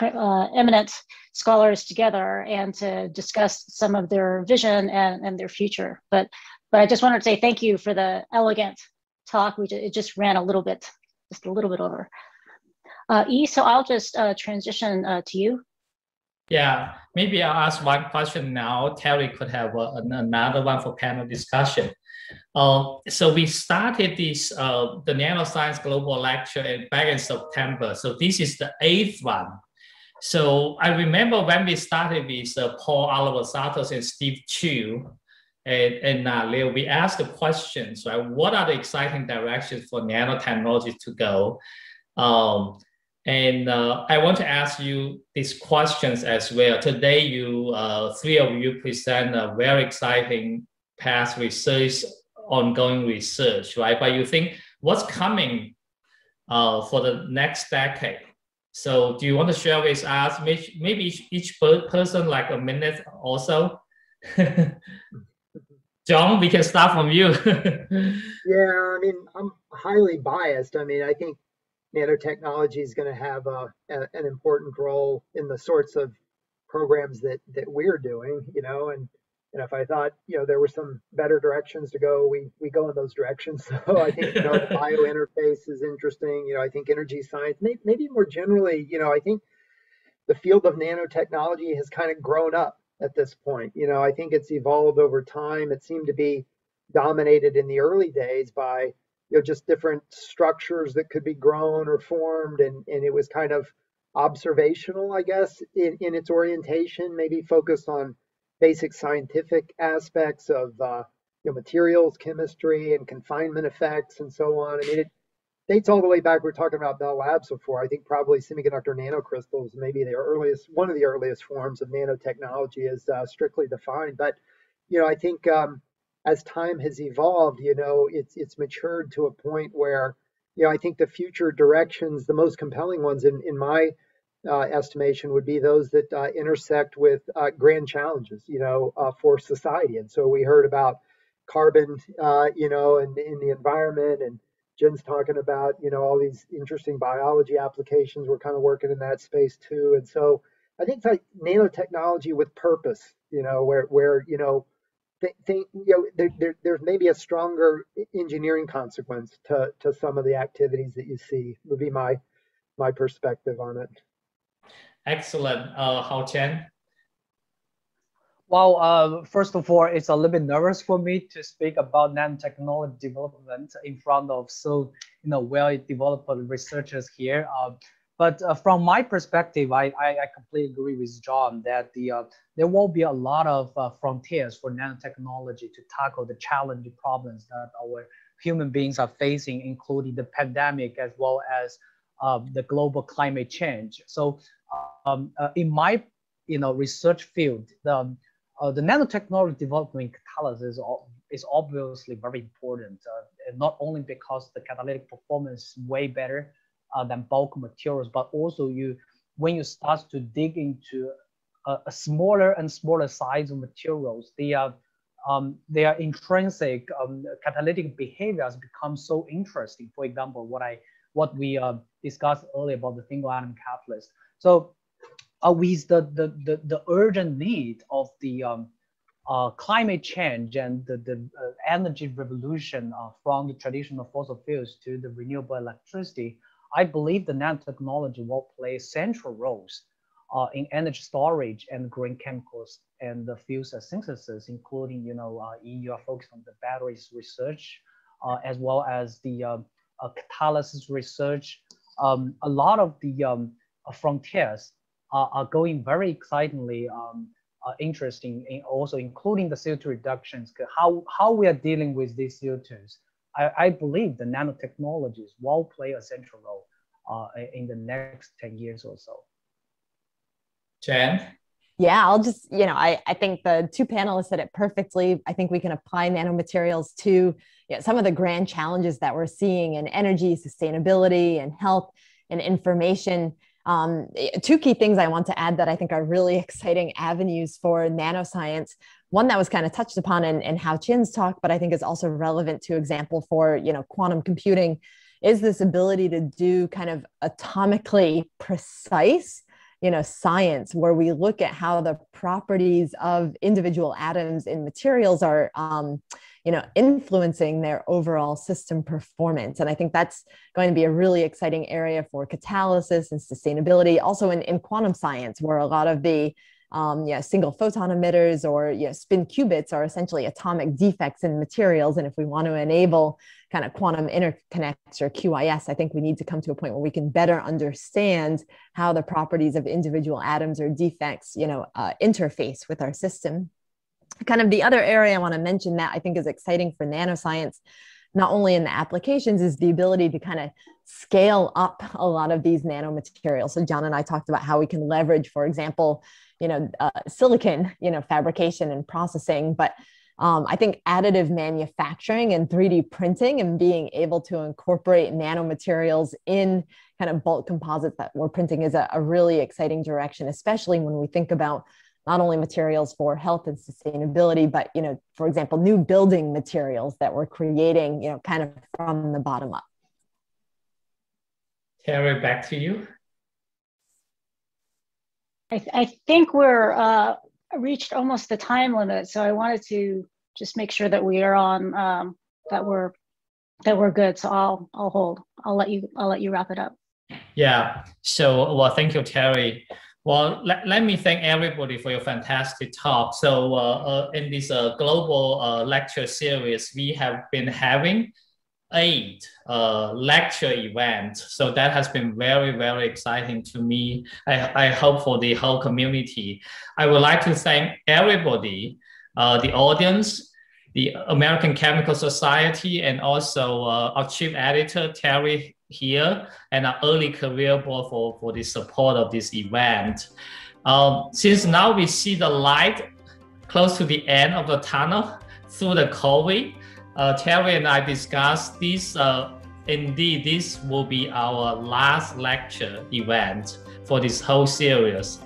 uh, eminent scholars together and to discuss some of their vision and, and their future. But, but I just wanted to say thank you for the elegant talk. We just, it just ran a little bit, just a little bit over. Uh, e, so I'll just uh, transition uh, to you. Yeah, maybe I'll ask one question now. Teri could have uh, another one for panel discussion. Uh, so we started this uh, the nanoscience global lecture back in September. So this is the eighth one. So I remember when we started with uh, Paul Alivisatos and Steve Chu, and, and uh, Leo, we asked the questions, right? What are the exciting directions for nanotechnology to go? Um, and uh, I want to ask you these questions as well. Today, you uh, three of you present a very exciting past research, ongoing research, right? But you think what's coming uh, for the next decade? So, do you want to share with us? Maybe each, each person like a minute or so. John, we can start from you. yeah, I mean, I'm highly biased. I mean, I think nanotechnology is going to have a, a, an important role in the sorts of programs that that we're doing you know and and if i thought you know there were some better directions to go we we go in those directions so i think you know the bio interface is interesting you know i think energy science may, maybe more generally you know i think the field of nanotechnology has kind of grown up at this point. You know i think it's evolved over time. It seemed to be dominated in the early days by you know just different structures that could be grown or formed and and it was kind of observational i guess in, in its orientation maybe focused on basic scientific aspects of uh, you know materials chemistry and confinement effects and so on. I mean it dates all the way back we are talking about bell labs before i think probably semiconductor nanocrystals maybe the earliest one of the earliest forms of nanotechnology is uh, strictly defined but you know i think um, as time has evolved, you know, it's it's matured to a point where, you know, I think the future directions, the most compelling ones in in my uh, estimation, would be those that uh, intersect with uh, grand challenges, you know, uh, for society. And so we heard about carbon, uh, you know, and in the environment, and Jen's talking about, you know, all these interesting biology applications. We're kind of working in that space too. And so I think like nanotechnology with purpose, you know, where where you know th- think you know there, there, there's maybe a stronger engineering consequence to to some of the activities that you see would be my my perspective on it excellent uh Hao Chen well, uh, first of all, it's a little bit nervous for me to speak about nanotechnology development in front of so you know well-developed researchers here. Uh, but uh, from my perspective, I, I, I, completely agree with John that the uh, there will be a lot of uh, frontiers for nanotechnology to tackle the challenging problems that our human beings are facing, including the pandemic as well as um, the global climate change. So, um, uh, in my you know research field, the uh, the nanotechnology development in catalysis is, is obviously very important, uh, not only because the catalytic performance is way better uh, than bulk materials, but also you when you start to dig into a, a smaller and smaller size of materials, the uh, um, their intrinsic um, catalytic behaviors become so interesting. For example, what I what we uh, discussed earlier about the single atom catalyst. So uh, with the, the, the, the, urgent need of the um, uh, climate change and the, the uh, energy revolution uh, from the traditional fossil fuels to the renewable electricity, I believe the nanotechnology will play central roles uh, in energy storage and green chemicals and the fuel synthesis, including, you know, uh, EU are focused on the batteries research, as well as the um, catalysis research. Um, a lot of the um, frontiers are, are, going very excitingly um, uh, interesting, in also including the CO2 reductions, how, how we are dealing with these CO2s. I, I believe the nanotechnologies will play a central role in the next 10 years or so. Jen? Yeah, I'll just, you know, I, I think the two panelists said it perfectly. I think we can apply nanomaterials to you know, some of the grand challenges that we're seeing in energy, sustainability, and health and information. Um, two key things I want to add that I think are really exciting avenues for nanoscience. One that was kind of touched upon in, in Haotian's talk, but I think is also relevant to example for you know quantum computing, is this ability to do kind of atomically precise you know science where we look at how the properties of individual atoms in materials are um, you know influencing their overall system performance and i think that's going to be a really exciting area for catalysis and sustainability also in, in quantum science where a lot of the um, yeah, single photon emitters or you know, spin qubits are essentially atomic defects in materials. And if we want to enable kind of quantum interconnects or QIS, I think we need to come to a point where we can better understand how the properties of individual atoms or defects, you know, uh, interface with our system. Kind of the other area I want to mention that I think is exciting for nanoscience not only in the applications is the ability to kind of scale up a lot of these nanomaterials so john and i talked about how we can leverage for example you know uh, silicon you know fabrication and processing but um, I think additive manufacturing and 3D printing and being able to incorporate nanomaterials in kind of bulk composites that we're printing is a, a, really exciting direction, especially when we think about not only materials for health and sustainability, but you know, for example, new building materials that we're creating, you know, kind of from the bottom up. Teri, back to you. I, th I think we're uh, reached almost the time limit, so I wanted to just make sure that we are on um, that we're that we're good. So I'll I'll hold. I'll let you I'll let you wrap it up. Yeah. So well, thank you, Teri. Well, let, let me thank everybody for your fantastic talk. So uh, uh, in this uh, global uh, lecture series, we have been having eight uh, lecture events. So that has been very, very exciting to me. I, I hope for the whole community. I would like to thank everybody, uh, the audience, the American Chemical Society, and also uh, our chief editor, Teri here, and our early career board for, for the support of this event. Um, since now we see the light close to the end of the tunnel through the COVID, uh, Teri and I discussed this. Uh, indeed, this will be our last lecture event for this whole series.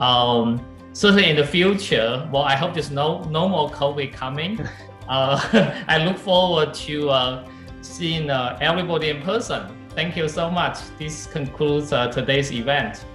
Um, certainly in the future, well, I hope there's no no more COVID coming. Uh, I look forward to uh, seeing uh, everybody in person. Thank you so much. This concludes uh, today's event.